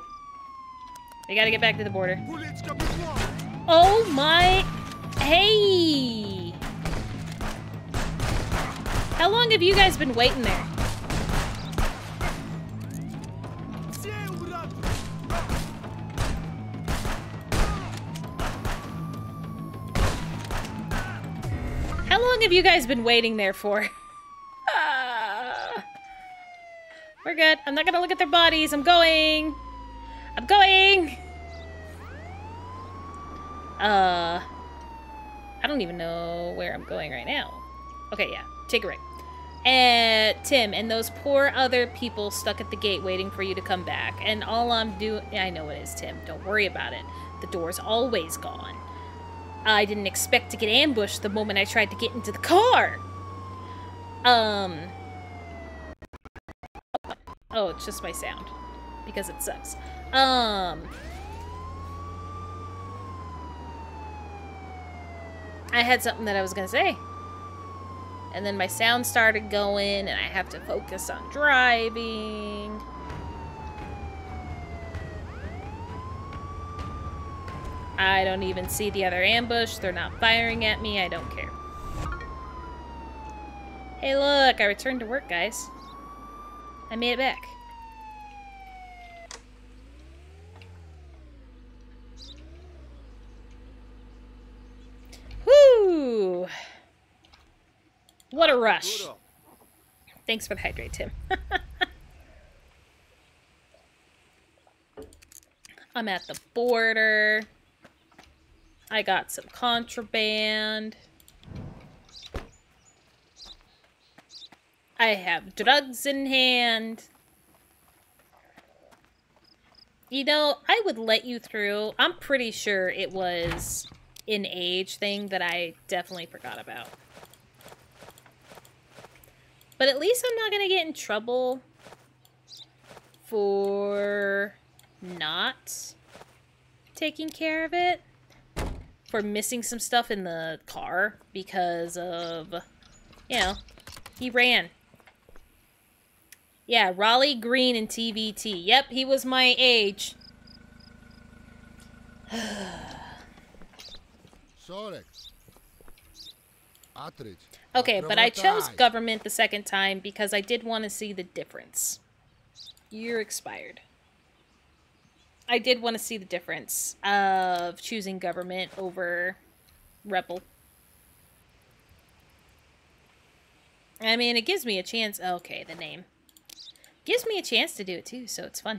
We gotta get back to the border. Oh my... Hey! How long have you guys been waiting there? Long have you guys been waiting there for? Ah. [laughs] We're good. I'm not gonna look at their bodies. I'm going. I'm going. Uh, I don't even know where I'm going right now. Okay, yeah, take a right. And Tim and those poor other people stuck at the gate waiting for you to come back. And all I'm doing, I know it is Tim. Don't worry about it. The door's always gone. I didn't expect to get ambushed the moment I tried to get into the car. Um. Oh, it's just my sound because it sucks. Um. I had something that I was gonna say. And then my sound started going, and I have to focus on driving. I don't even see the other ambush. They're not firing at me. I don't care. Hey, look. I returned to work, guys. I made it back. Whoo! What a rush. Thanks for the hydrate, Tim. [laughs] I'm at the border. I got some contraband. I have drugs in hand. You know, I would let you through. I'm pretty sure it was an age thing that I definitely forgot about. But at least I'm not going to get in trouble for not taking care of it. For missing some stuff in the car because of, you know, he ran. Yeah, Raleigh Green and TVT. Yep, he was my age. [sighs] Okay, but I chose government the second time because I did want to see the difference. You're expired. I did want to see the difference of choosing government over rebel. I mean, it gives me a chance. Okay, the name. Gives me a chance to do it too, so it's fun.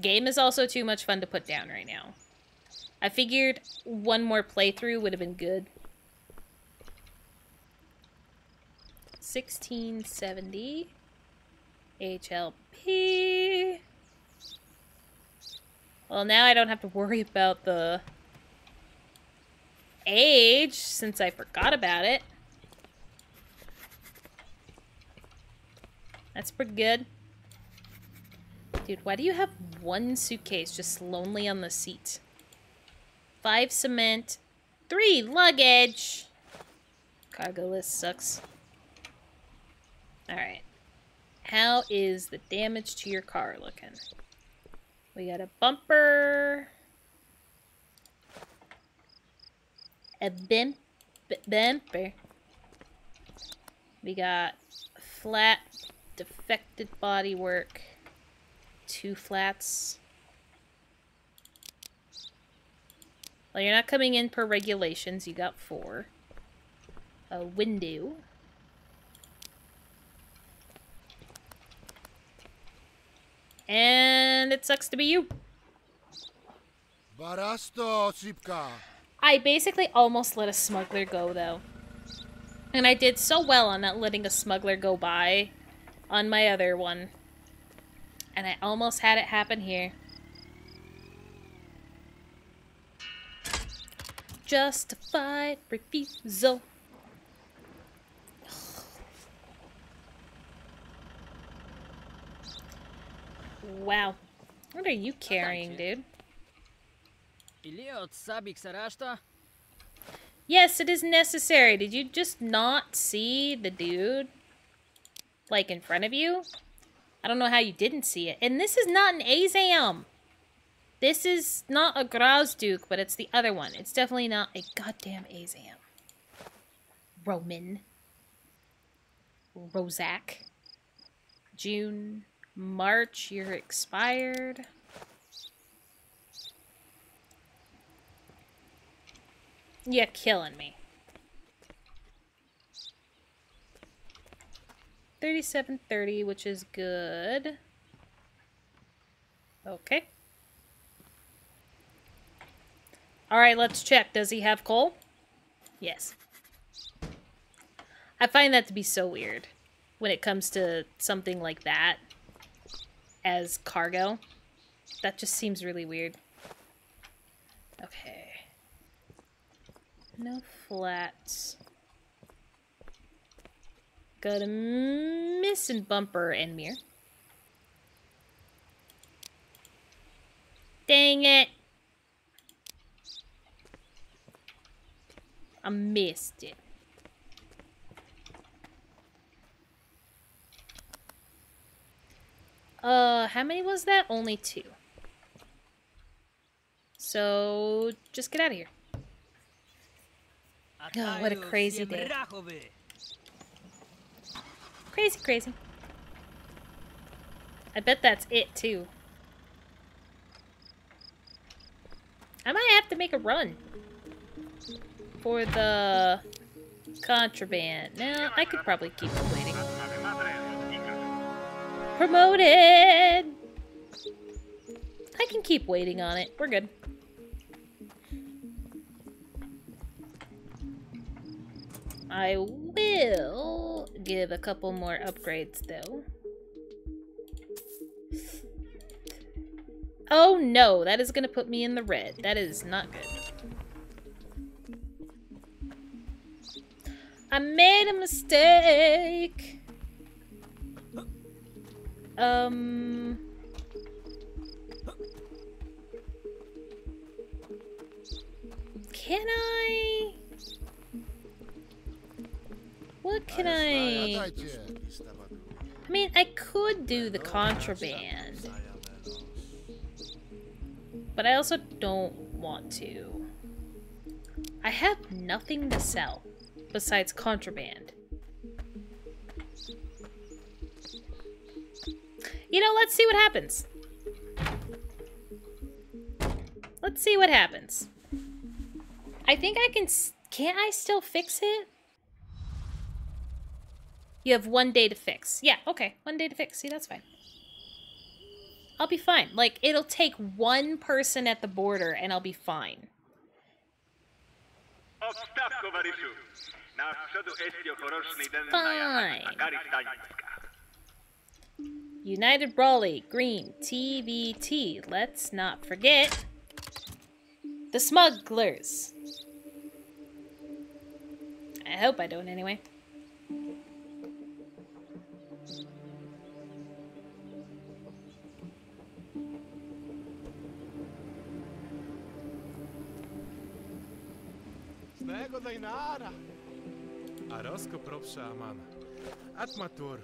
Game is also too much fun to put down right now. I figured one more playthrough would have been good. 1670 HLP. Well, now I don't have to worry about the age since I forgot about it. That's pretty good. Dude, why do you have one suitcase just lonely on the seat? Five cement. Three luggage. Cargo list sucks. Alright. How is the damage to your car looking? We got a bumper. A bimp bumper. We got flat defected bodywork. Two flats. Well, you're not coming in per regulations. You got four. A window. And it sucks to be you. I basically almost let a smuggler go, though. And I did so well on not letting a smuggler go by on my other one. And I almost had it happen here. Justified refusal. Wow. What are you carrying, dude? Ili od sabik sarashta? Yes, it is necessary. Did you just not see the dude? Like in front of you? I don't know how you didn't see it. And this is not an Azam. This is not a Grozduke, but it's the other one. It's definitely not a goddamn Azam. Roman. Rozak. June. March, you're expired. You're killing me. 3730, which is good. Okay. All right, let's check. Does he have coal? Yes. I find that to be so weird when it comes to something like that as cargo. That just seems really weird. Okay. No flats. Got a missing bumper and mirror. Dang it! I missed it. Uh, how many was that? Only two. So, just get out of here. Oh, what a crazy day. Crazy, crazy. I bet that's it, too. I might have to make a run for the contraband. Now, I could probably keep waiting. Promoted! I can keep waiting on it. We're good. I will give a couple more upgrades, though. Oh no, that is going to put me in the red. That is not good. I made a mistake. Um. Can I? What can I? I mean, I could do the contraband, but I also don't want to. I have nothing to sell besides contraband. You know, let's see what happens. Let's see what happens. I think I can. Can't I still fix it? You have one day to fix. Yeah, okay. One day to fix. See, that's fine. I'll be fine. Like, it'll take one person at the border and I'll be fine. Odstawko, Marysiu. Na przodu Estio chorocznej den Fine. United Brawley, Green, TBT. Let's not forget the smugglers. I hope I don't anyway. Propsza Aman. Atmatur.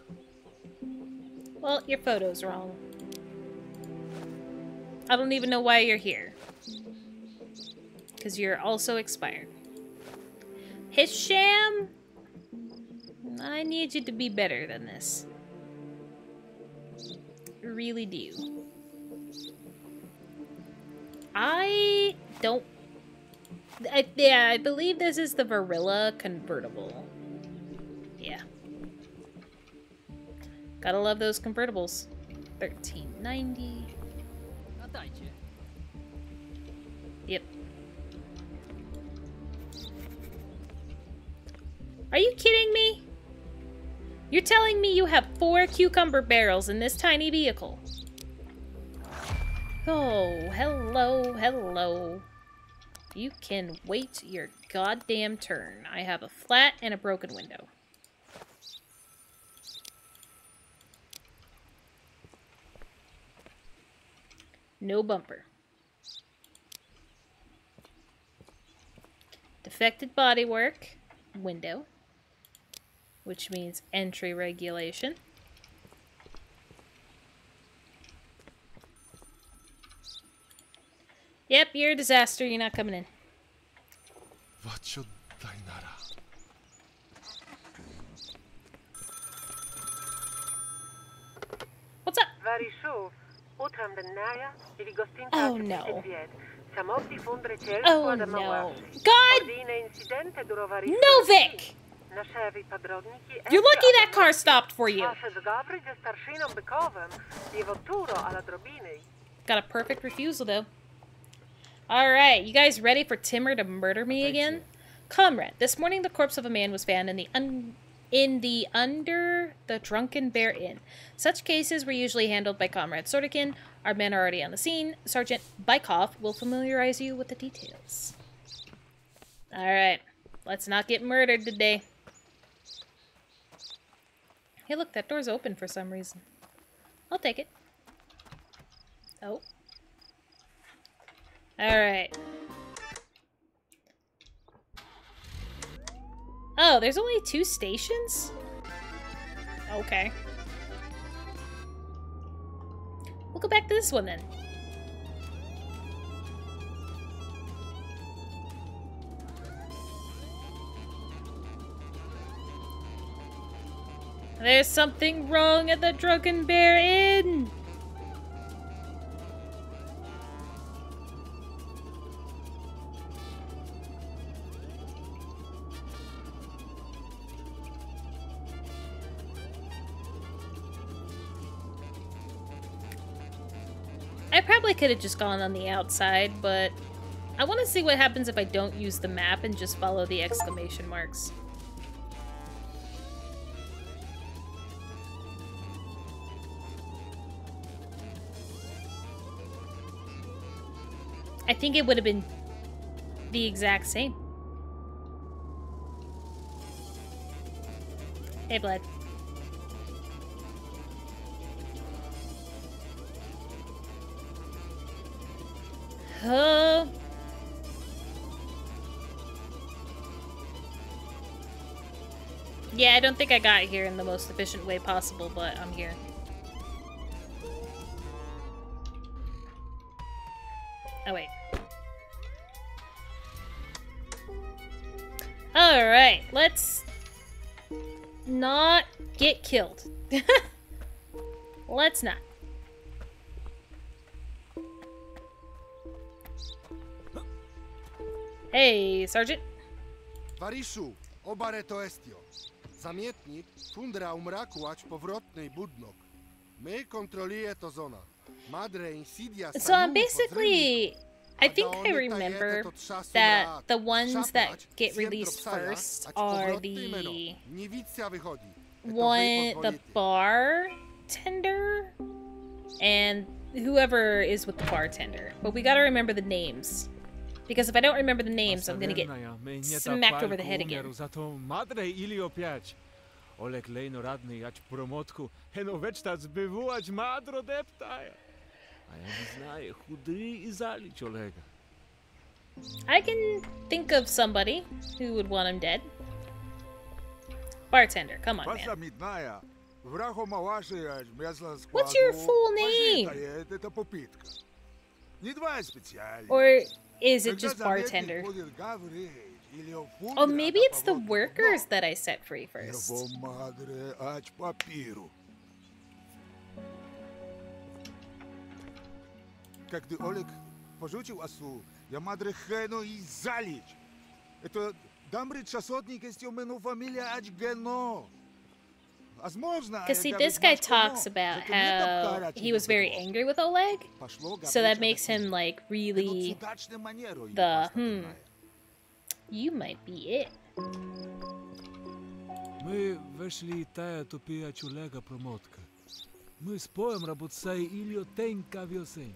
Well, your photo's wrong. I don't even know why you're here. Because you're also expired. Hisham! I need you to be better than this. Really do. I don't... I, yeah, I believe this is the Varilla convertible. Gotta love those convertibles. 1390. Yep. Are you kidding me? You're telling me you have four cucumber barrels in this tiny vehicle? Oh, hello, hello. You can wait your goddamn turn. I have a flat and a broken window. No bumper. Defected bodywork, window, which means entry regulation. Yep, you're a disaster. You're not coming in. Vacho Dainara. What's up? Varishu, utram Oh no. Oh no. God! Novik! You're lucky that car stopped for you. Got a perfect refusal, though. Alright, you guys ready for Timmer to murder me again? Comrade, this morning the corpse of a man was found in the un in the under the Drunken Bear Inn. Such cases were usually handled by Comrade Sortikin. Our men are already on the scene. Sergeant Bykov will familiarize you with the details. Alright, let's not get murdered today. Hey look, that door's open for some reason. I'll take it. Oh. Alright. Oh, there's only two stations? Okay. We'll go back to this one then. There's something wrong at the Drunken Bear Inn! Could have just gone on the outside, but I want to see what happens if I don't use the map and just follow the exclamation marks. I think it would have been the exact same. Hey, Blood. Huh? Yeah, I don't think I got here in the most efficient way possible, but I'm here. Oh, wait. Alright, let's not get killed. [laughs] let's not. Hey, Sergeant. Obare to estio. Zamietnik, fundra umraku, ać powrotnej budnok. My kontroluje to zona. Madre insidia So I'm basically. I think I remember that the ones that get released first are the one, the bartender, and whoever is with the bartender. But we gotta remember the names. Because if I don't remember the names, I'm going to get smacked over the head again. Olek lejno radny jać promotku, heno madro. A ja znaje, i zalič Olega. I can think of somebody who would want him dead. Bartender, come on, man. What's your full name? Or is it just bartender? Oh, maybe it's the workers that I set free first. Как ты, Олег, пожучил осу, я мадре хену и залич. Это дамбрид шасотник, если у меня фамилия Ачгено. Because see, я this ведь guy наш коно, talks about это не так how карачи he was very высоко. angry with Oleg, Пошло so that говорить makes об этом. him like Это really. цудачная манера, и the, паста hmm. такая. You might be it. My weszli taja to pijać Olega promotka. My z poem rabucaj ilio tenka wioseń.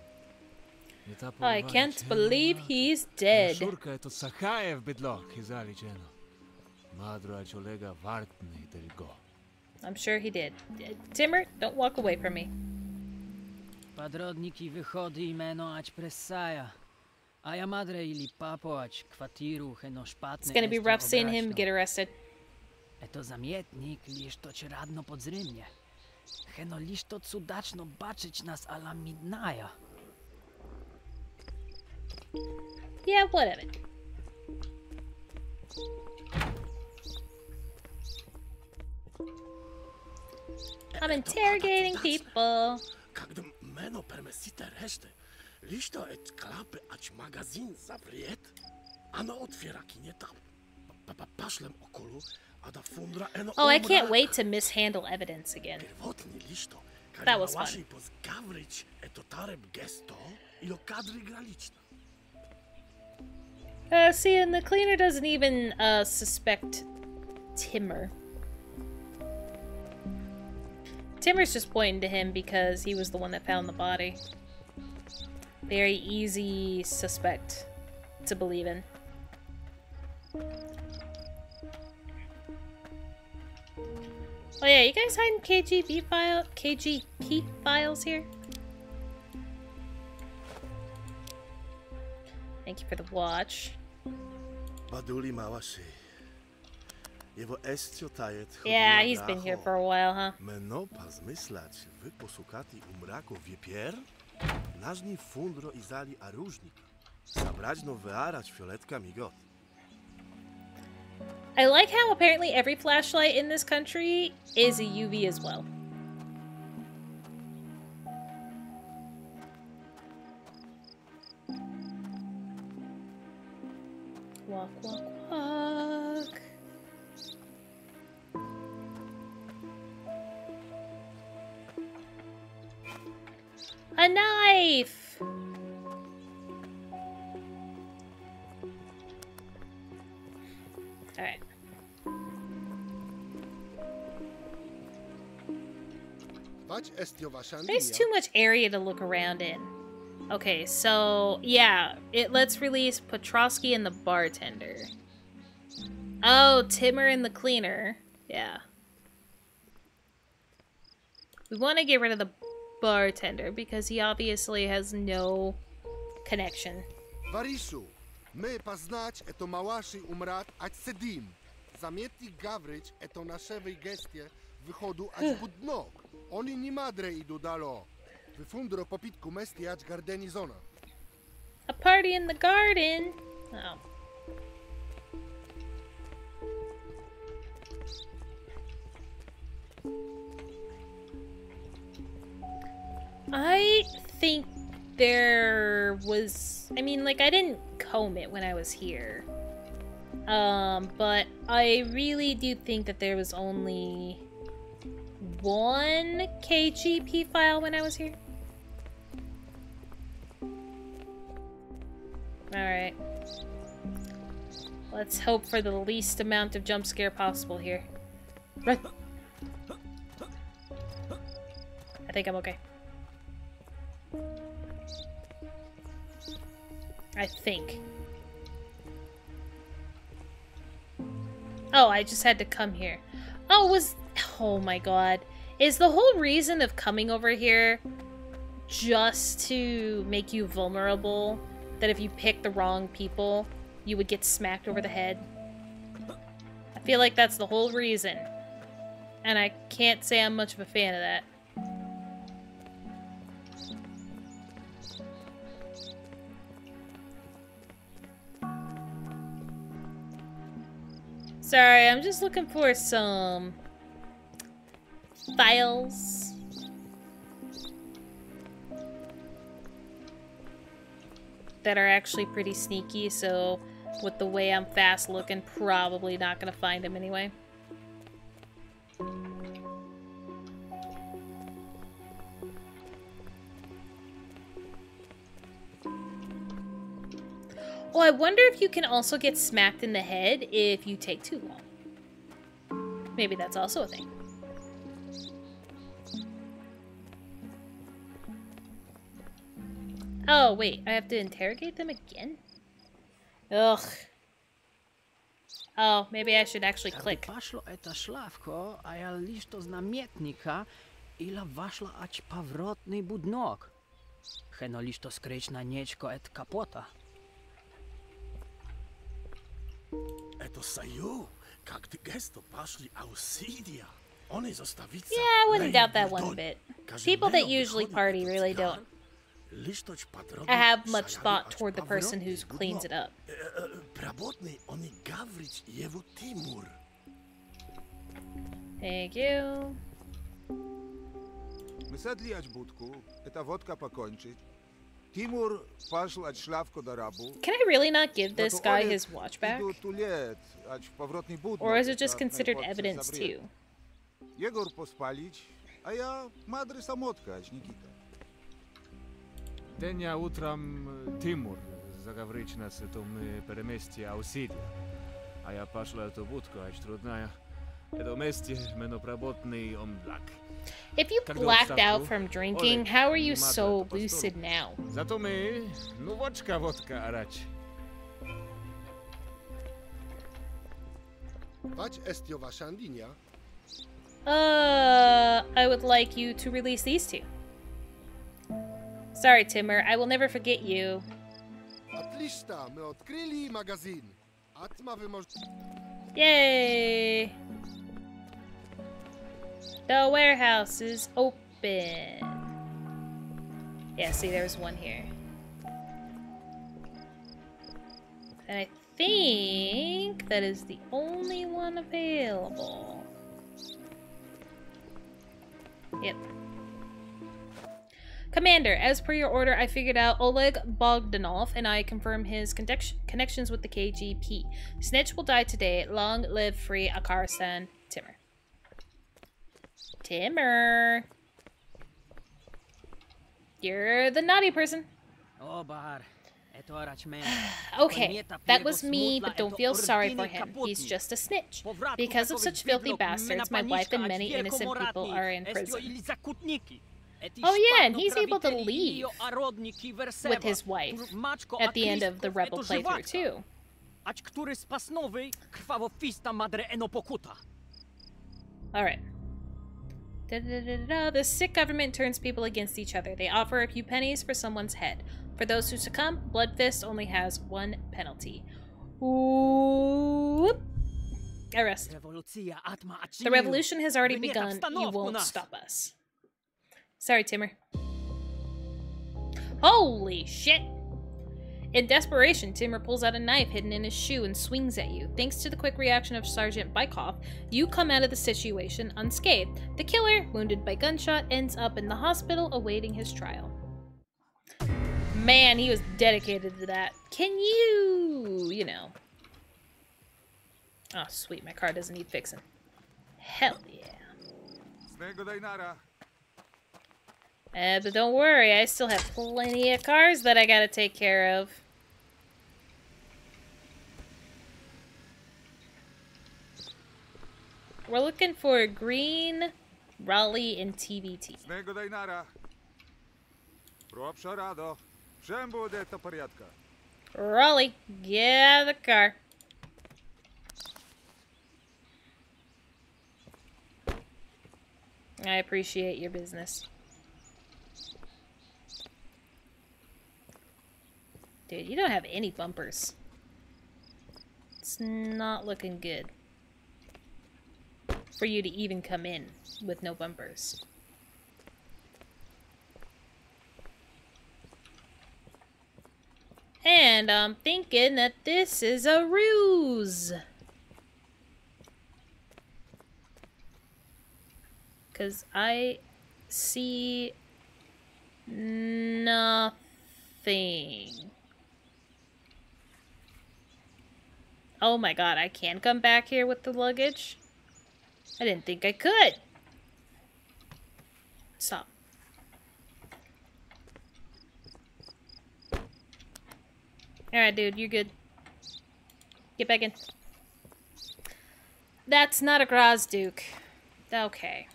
Nie ta I połowa can't niczego believe ma. he's dead. Szurka to sachaje w bydlok i zaliczeno. Madro ać Olega wartny tylko. I'm sure he did. Timber, don't walk away from me. Podrodniki wychody imeno ać pressaja. Madre ili papo kwatiru heno It's gonna be rough seeing him get arrested. Eto zamietnik liż to ci radno podzrymnie. Heno liż to cudaczno baczyć nas ala midnaja. Yeah, whatever. I'm interrogating people. Когда мено пермесите реште, лишто ет клапе ач магазин завриет, оно отвира кинета. papa paszlem okolu, a da fundra eno Oh, I can't omrak. wait to mishandle evidence again. Pierwotny listo, That was waszej fun. pozgawryć eto tareb gesto, ilo kadry graliczna. Uh, see, and the cleaner doesn't even uh, suspect Timmer. Timmer's just pointing to him because he was the one that found the body. Very easy suspect to believe in. Oh yeah, you guys hiding KGB file KGP files here? Thank you for the watch. Baduli. Jewo estio tajet Yeah, he's been here for a while, huh? Meno pa zmyslać, wy posukati umrako wiepier? Nażni fundro i zali a różnik. Zabraźno wyarać fioletka migot. I like how apparently every flashlight in this country is a UV as well. Walk, walk, walk. A knife! Alright. Wać estio wasza There's too much area to look around in. Okay, so yeah, it lets release Petrosky and the bartender. Oh, Timmer and the cleaner. Yeah. We want to get rid of the bartender because he obviously has no connection. Variszu, my poznać eto małaszy umrat ać sedim. Gawryć eto naszewej gestie wychodu ać budnok. Oni ni madre idu dalo. Wyfundro popitku mesti ać gardeni zona. A party in the garden. Oh. I think there was I mean like I didn't comb it when I was here. Um but I really do think that there was only one KGP file when I was here. Alright. Let's hope for the least amount of jump scare possible here. Run! I think I'm okay. I think. Oh, I just had to come here. Oh, was... Oh my god. Is the whole reason of coming over here just to make you vulnerable? That if you pick the wrong people, you would get smacked over the head? I feel like that's the whole reason. And I can't say I'm much of a fan of that. Sorry, I'm just looking for some files. That are actually pretty sneaky, so with the way I'm fast looking, probably not gonna find them anyway. Oh, I wonder if you can also get smacked in the head if you take too long. Maybe that's also a thing. Oh, wait, I have to interrogate them again? Ugh. Oh, maybe I should actually click. Poszło eta szlawko, a ja listo z namietnika, ila ać powrotny budnok. Heno listo skryć na nieczko et kapota. Eto saju, jak ty gesto paszli ausidia. One zostawica. Yeah, I wouldn't doubt that one bit. People that usually party really don't listoć patroni have much thought toward the person who cleans it up. Oni gawryć jewo Timur. Thank you. My sedli ać budku, eta wodka pokończyć. Can I really not give this Зато guy Олег his watch back? иду тулет, ać powrotny budno, Or is it just tak considered najpierw evidence zabrije. too? Егор поспалить, а я мадре самотка, ać Никита. Dnia utram Timur zaговорить нас это мы переместие Аусидия. А я пошла эту будку, аж трудная. Это вместе менопроботный омлак. If you blacked out from drinking, how are you so lucid now? Uh, I would like you to release these two. Sorry, Timur, I will never forget you. Yay! The warehouse is open. Yeah, see, there's one here. And I think that is the only one available. Yep. Commander, as per your order, I figured out Oleg Bogdanov and I confirm his connex- connections with the KGP. Snitch will die today. Long live free Akar-san. Timur. Timur. You're the naughty person. Arachman. [sighs] Okay, that was me, but don't feel sorry for him. He's just a snitch. Because of such filthy bastards, my wife and many innocent people are in prison. Oh yeah, and he's able to leave with his wife at the end of the Rebel playthrough too. Ać który z pasnowej krwawofista madre eno pokuta. Alright. Da-da-da-da-da. The sick government turns people against each other. They offer a few pennies for someone's head. For those who succumb, Blood Fist only has one penalty. Whoop. Arrest. The revolution has already begun. You won't stop us. Sorry, Timur. Holy shit! In desperation, Timur pulls out a knife hidden in his shoe and swings at you. Thanks to the quick reaction of Sergeant Bykov, you come out of the situation unscathed. The killer, wounded by gunshot, ends up in the hospital awaiting his trial. Man, he was dedicated to that. Can you, you know. Oh, sweet, my car doesn't need fixing. Hell yeah. Uh, but don't worry, I still have plenty of cars that I gotta take care of. We're looking for Green, Raleigh, and TBT. Raleigh, get the car. I appreciate your business. Dude, you don't have any bumpers. It's not looking good. For you to even come in with no bumpers. And I'm thinking that this is a ruse. Because I see nothing. Oh my god, I can come back here with the luggage? I didn't think I could. Stop. Alright, dude, you're good. Get back in. That's not a Grozduke. Okay.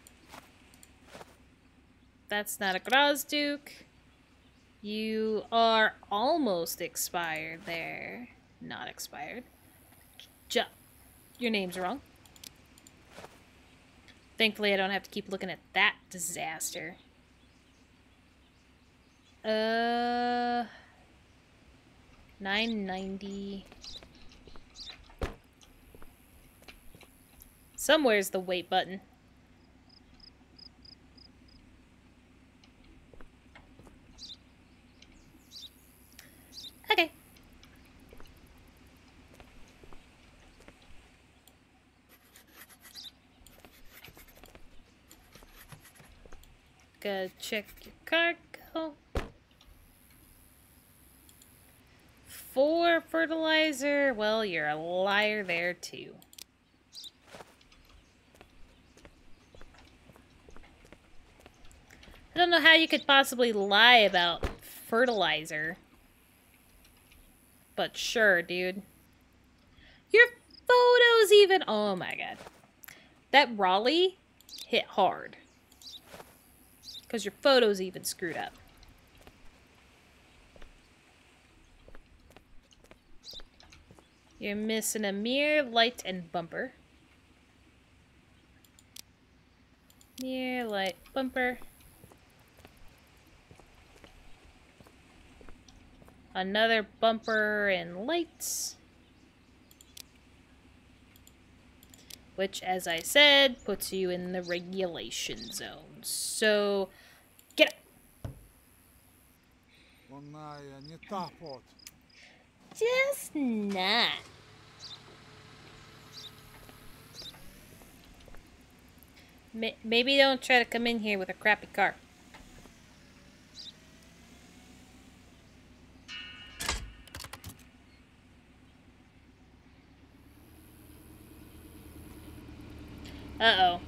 That's not a Grozduke. You are almost expired there. Not expired. Ju- Your name's wrong. Thankfully, I don't have to keep looking at that disaster. Uh... 990. Somewhere's the wait button. Okay. Go check your cargo. for fertilizer, well, you're a liar there too. I don't know how you could possibly lie about fertilizer. But sure, dude. Your photos even... Oh my god. That Raleigh hit hard. Because your photos even screwed up. You're missing a mirror, light, and bumper. Mirror, light, bumper. Another bumper and lights. Which, as I said, puts you in the regulation zone. So, get up. Вона не та от. Just not. Ma- Maybe don't try to come in here with a crappy car. Uh-oh.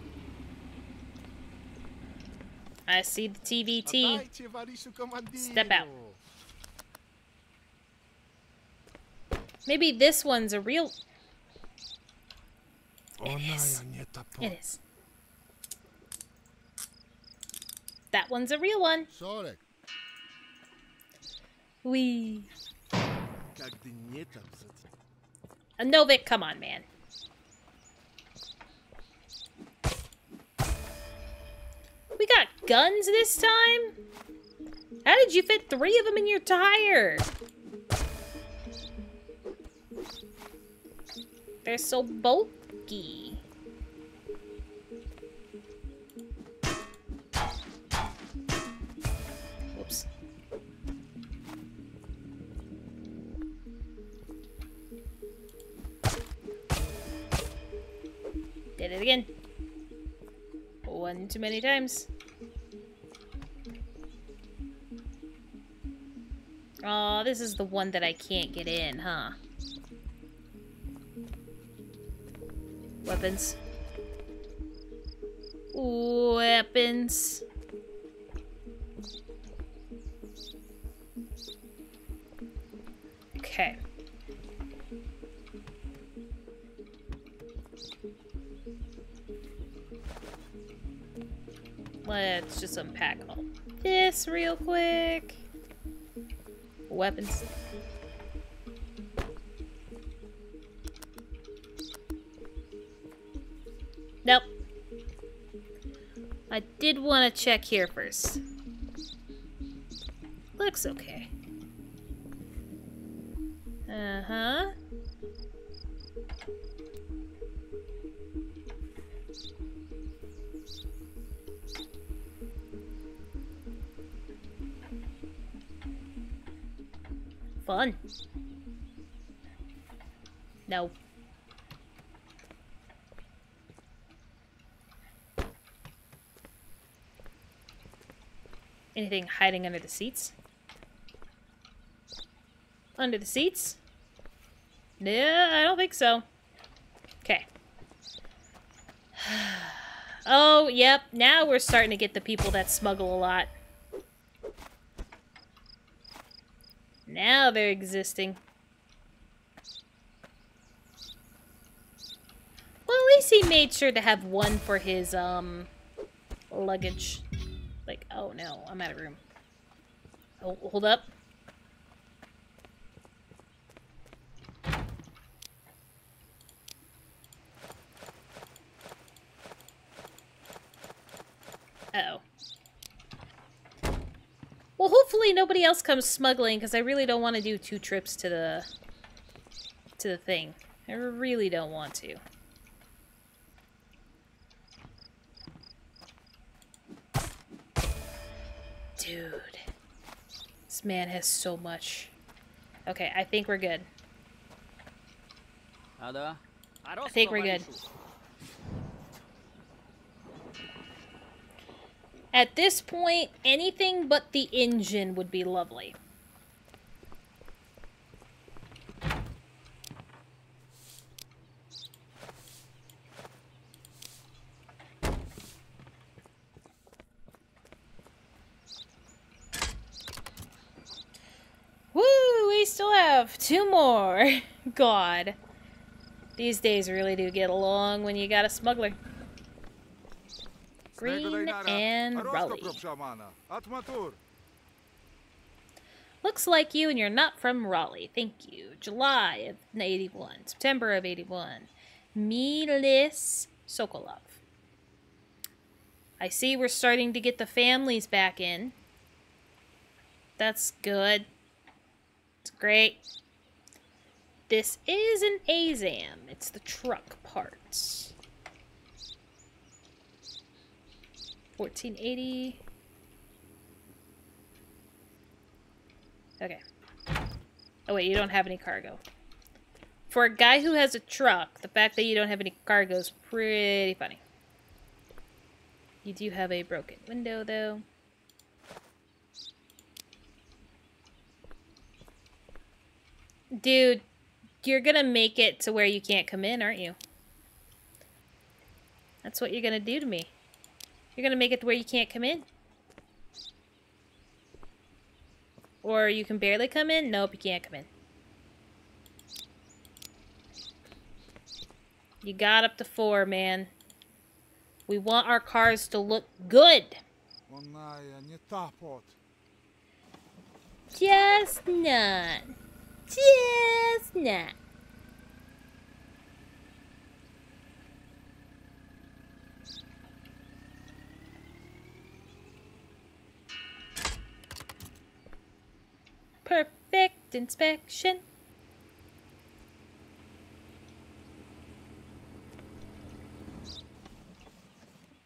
I see the TVT. Dajcie, Wariszu Komandiru. Step out. Maybe this one's a real... It is. It is. That one's a real one. We. Uh, Novik, come on, man. We got guns this time? How did you fit three of them in your tire? They're so bulky. Whoops. Did it again. One too many times. Oh, this is the one that I can't get in, huh? Weapons. Weapons. Okay. Let's just unpack all this real quick. Weapons. Nope. I did want to check here first. Looks okay. Uh-huh. Fun. No. Anything hiding under the seats? Under the seats? No, I don't think so. Okay. [sighs] oh, yep. Now we're starting to get the people that smuggle a lot. Now they're existing. Well, at least he made sure to have one for his, um, luggage. Like, oh no, I'm out of room. Oh, hold up. Uh-oh. Well, hopefully nobody else comes smuggling, because I really don't want to do two trips to the... to the thing. I really don't want to. Dude. This man has so much. Okay, I think we're good. I think we're good. At this point, anything but the engine would be lovely. Have two more. [laughs] God. These days really do get along when you got a smuggler. Green and Raleigh. Looks like you and you're not from Raleigh. Thank you. July of 81. September of 81. Milis Sokolov. I see we're starting to get the families back in. That's good. It's great. This is an Azam. It's the truck parts. 1480. Okay. Oh wait, you don't have any cargo. For a guy who has a truck, the fact that you don't have any cargo is pretty funny. You do have a broken window, though. Dude, you're gonna make it to where you can't come in, aren't you? That's what you're gonna do to me. You're gonna make it to where you can't come in. Or you can barely come in? Nope, you can't come in. You got up to four, man. We want our cars to look good. Just not. Just not. Perfect inspection.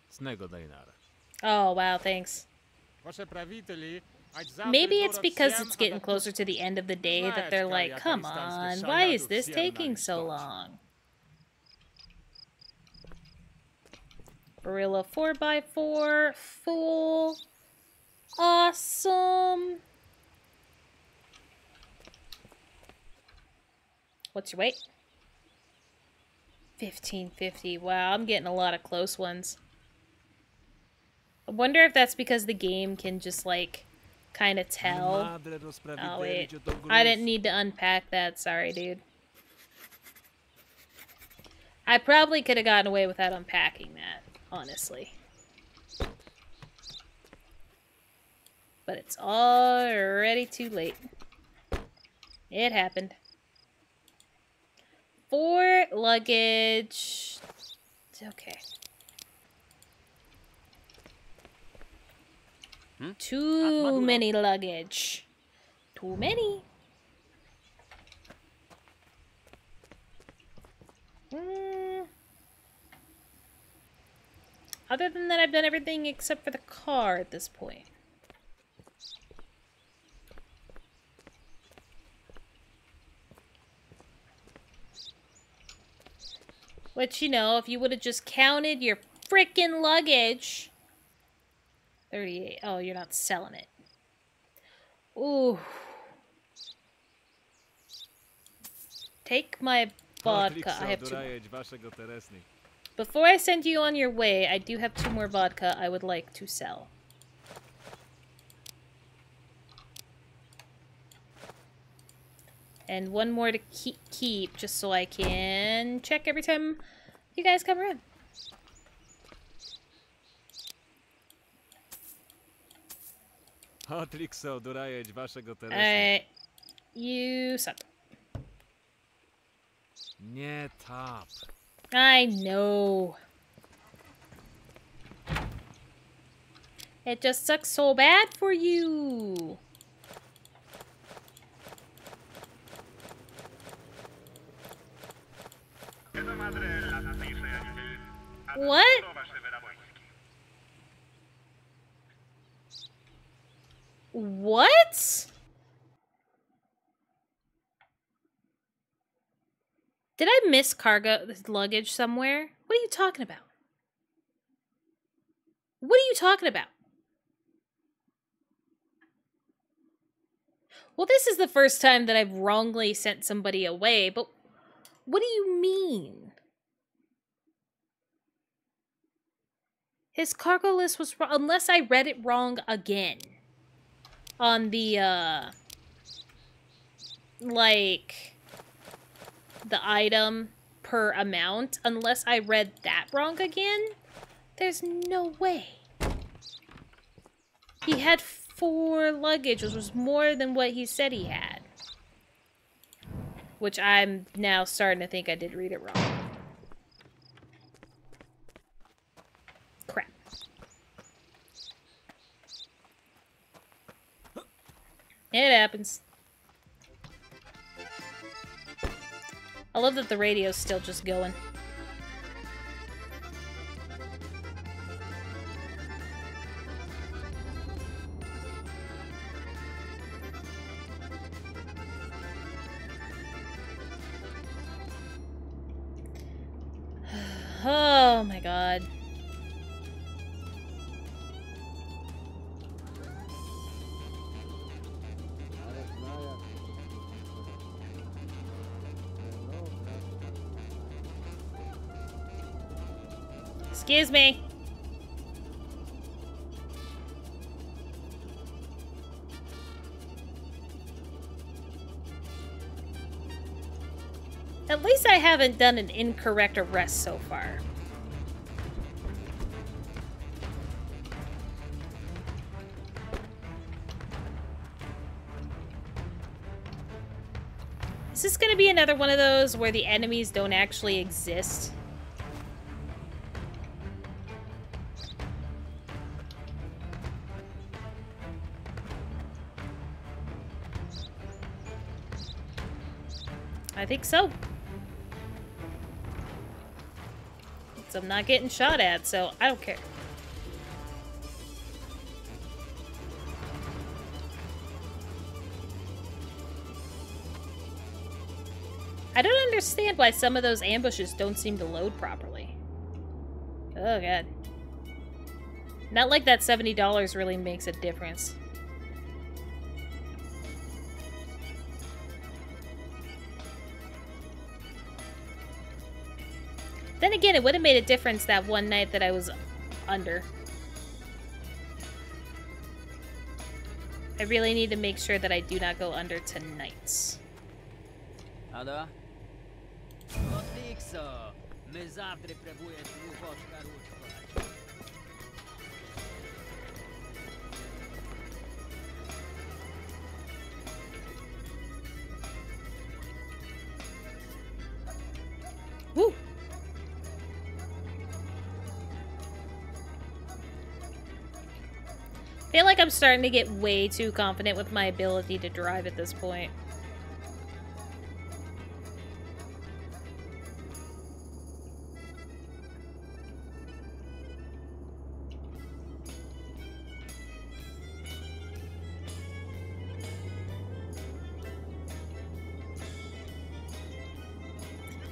Snego Dainara. Oh, wow, thanks. Maybe it's because it's getting closer to the end of the day that they're like, come on, why is this taking so long? Gorilla 4x4, full. Awesome. What's your weight? 1550. Wow, I'm getting a lot of close ones. I wonder if that's because the game can just, like, kind of tell. Oh, wait. I didn't need to unpack that. Sorry, dude. I probably could have gotten away without unpacking that, honestly. But it's already too late. It happened. Four luggage. Okay. Hmm? Too many luggage. Too many. Mm. Other than that, I've done everything except for the car at this point. Which, you know, if you would have just counted your freaking luggage. 38. Oh, you're not selling it. Ooh. Take my vodka. I have two more. Before I send you on your way, I do have two more vodka I would like to sell. And one more to keep, keep just so I can check every time you guys come around. Otrixo, dorajeť vašego Teresa. Alright. You suck. Nie tap. I know. It just sucks so bad for you. What? What? Did I miss cargo luggage somewhere? What are you talking about? What are you talking about? Well, this is the first time that I've wrongly sent somebody away, but what do you mean? His cargo list was wrong, unless I read it wrong again on the, uh, like the item per amount unless I read that wrong again. There's no way. He had four luggage, which was more than what he said he had. Which I'm now starting to think I did read it wrong. Crap. It happens. I love that the radio's still just going. [sighs] Oh my god. Excuse me. At least I haven't done an incorrect arrest so far. Is this gonna be another one of those where the enemies don't actually exist? I think so. So I'm not getting shot at, so I don't care. I don't understand why some of those ambushes don't seem to load properly. Oh god. Not like that $70 really makes a difference. Then again, it would have made a difference that one night that I was under. I really need to make sure that I do not go under tonight. Ada? Like I'm starting to get way too confident with my ability to drive at this point.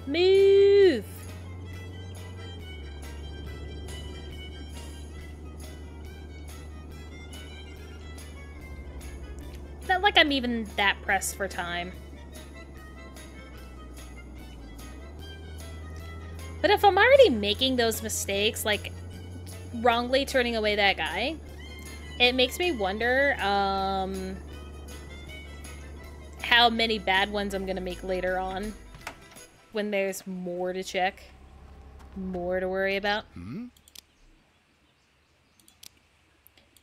Move! Like I'm even that pressed for time. But if I'm already making those mistakes, like wrongly turning away that guy, it makes me wonder um, how many bad ones I'm going to make later on when there's more to check, more to worry about. Hmm?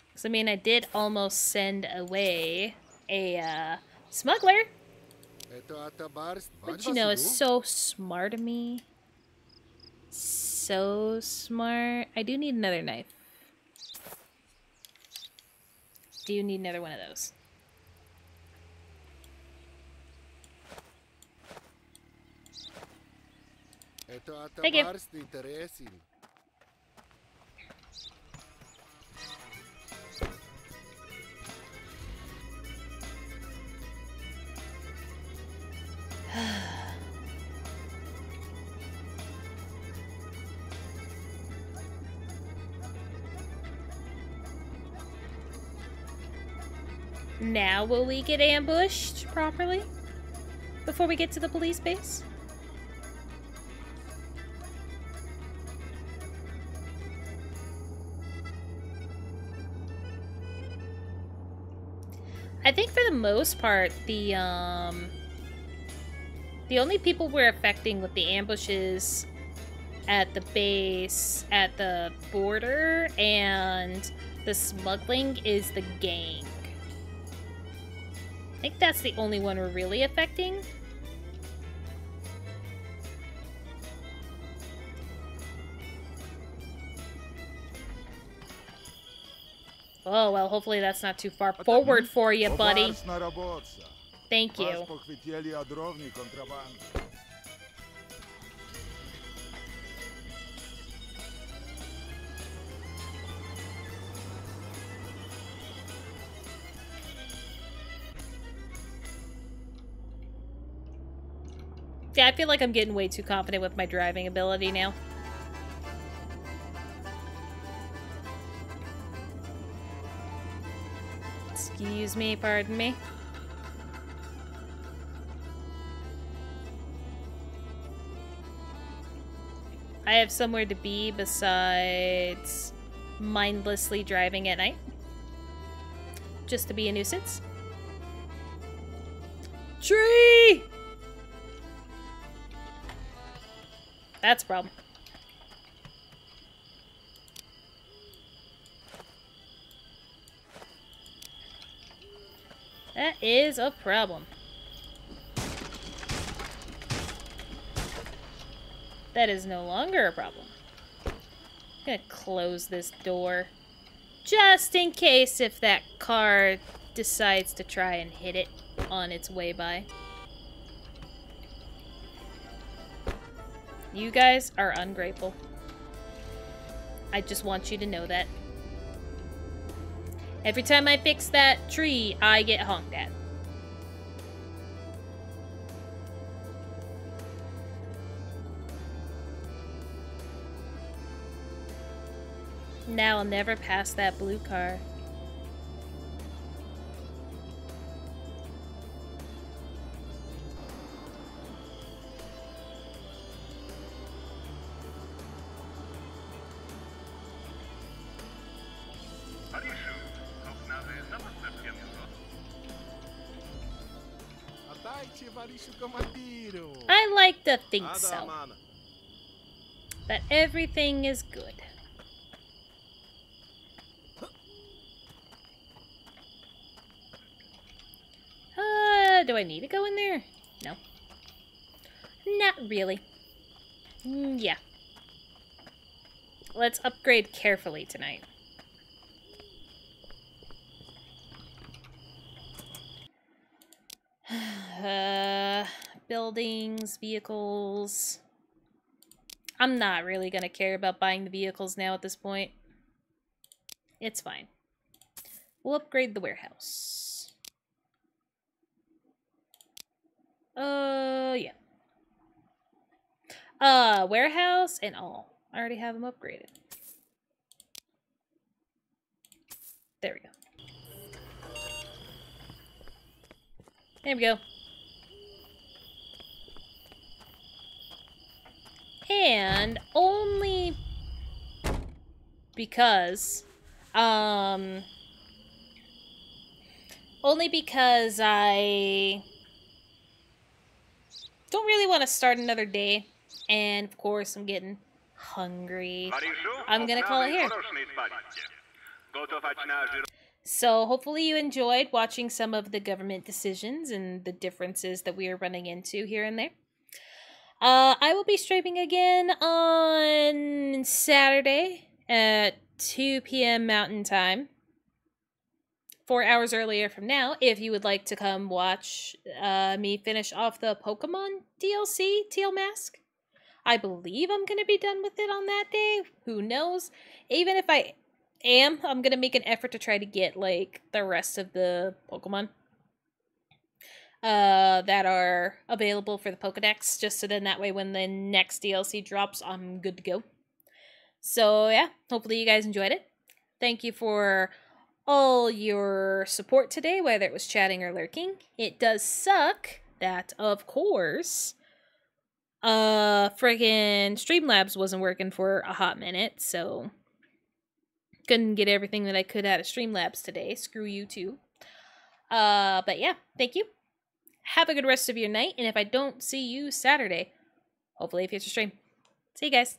Because, I mean, I did almost send away a uh, smuggler. But you know, it's so smart of me. So smart. I do need another knife. Do you need another one of those? Thank you. [sighs] Now will we get ambushed properly? Before we get to the police base? I think for the most part, the um, The only people we're affecting with the ambushes at the base, at the border, and the smuggling is the gang. I think that's the only one we're really affecting. Oh, well, hopefully that's not too far forward for you, buddy. Thank you. Yeah, I feel like I'm getting way too confident with my driving ability now. Excuse me, pardon me. I have somewhere to be besides mindlessly driving at night. Just to be a nuisance. Tree! That's a problem. That is a problem. That is no longer a problem. I'm gonna close this door. Just in case if that car decides to try and hit it on its way by. You guys are ungrateful. I just want you to know that. Every time I fix that tree, I get honked at. Now I'll never pass that blue car. Pariszu, oknawy samotne piętro. A dajcie Waliszu komandiru. I like to think so. That everything is good. Uh, do I need to go in there? No. Not really. Mm, yeah. Let's upgrade carefully tonight. [sighs] Uh, buildings, vehicles. I'm not really gonna care about buying the vehicles now at this point. It's fine. We'll upgrade the warehouse. Uh, yeah. Uh, warehouse and all. I already have them upgraded. There we go. There we go. And only because, um, only because I don't really want to start another day. And of course, I'm getting hungry. I'm gonna call it here. So hopefully you enjoyed watching some of the government decisions and the differences that we are running into here and there. Uh, I will be streaming again on Saturday at 2 p.m. Mountain Time. Four hours earlier from now, if you would like to come watch uh, me finish off the Pokemon DLC, Teal Mask. I believe I'm going to be done with it on that day. Who knows? Even if I am, I'm going to make an effort to try to get, like, the rest of the Pokemon uh, that are available for the Pokedex, just so then that way when the next DLC drops, I'm good to go. So, yeah, hopefully you guys enjoyed it. Thank you for all your support today, whether it was chatting or lurking. It does suck that, of course, uh, friggin' Streamlabs wasn't working for a hot minute, so couldn't get everything that I could out of Streamlabs today. Screw you too. Uh, but yeah, thank you. Have a good rest of your night, and if I don't see you Saturday, hopefully if you stream. See you guys.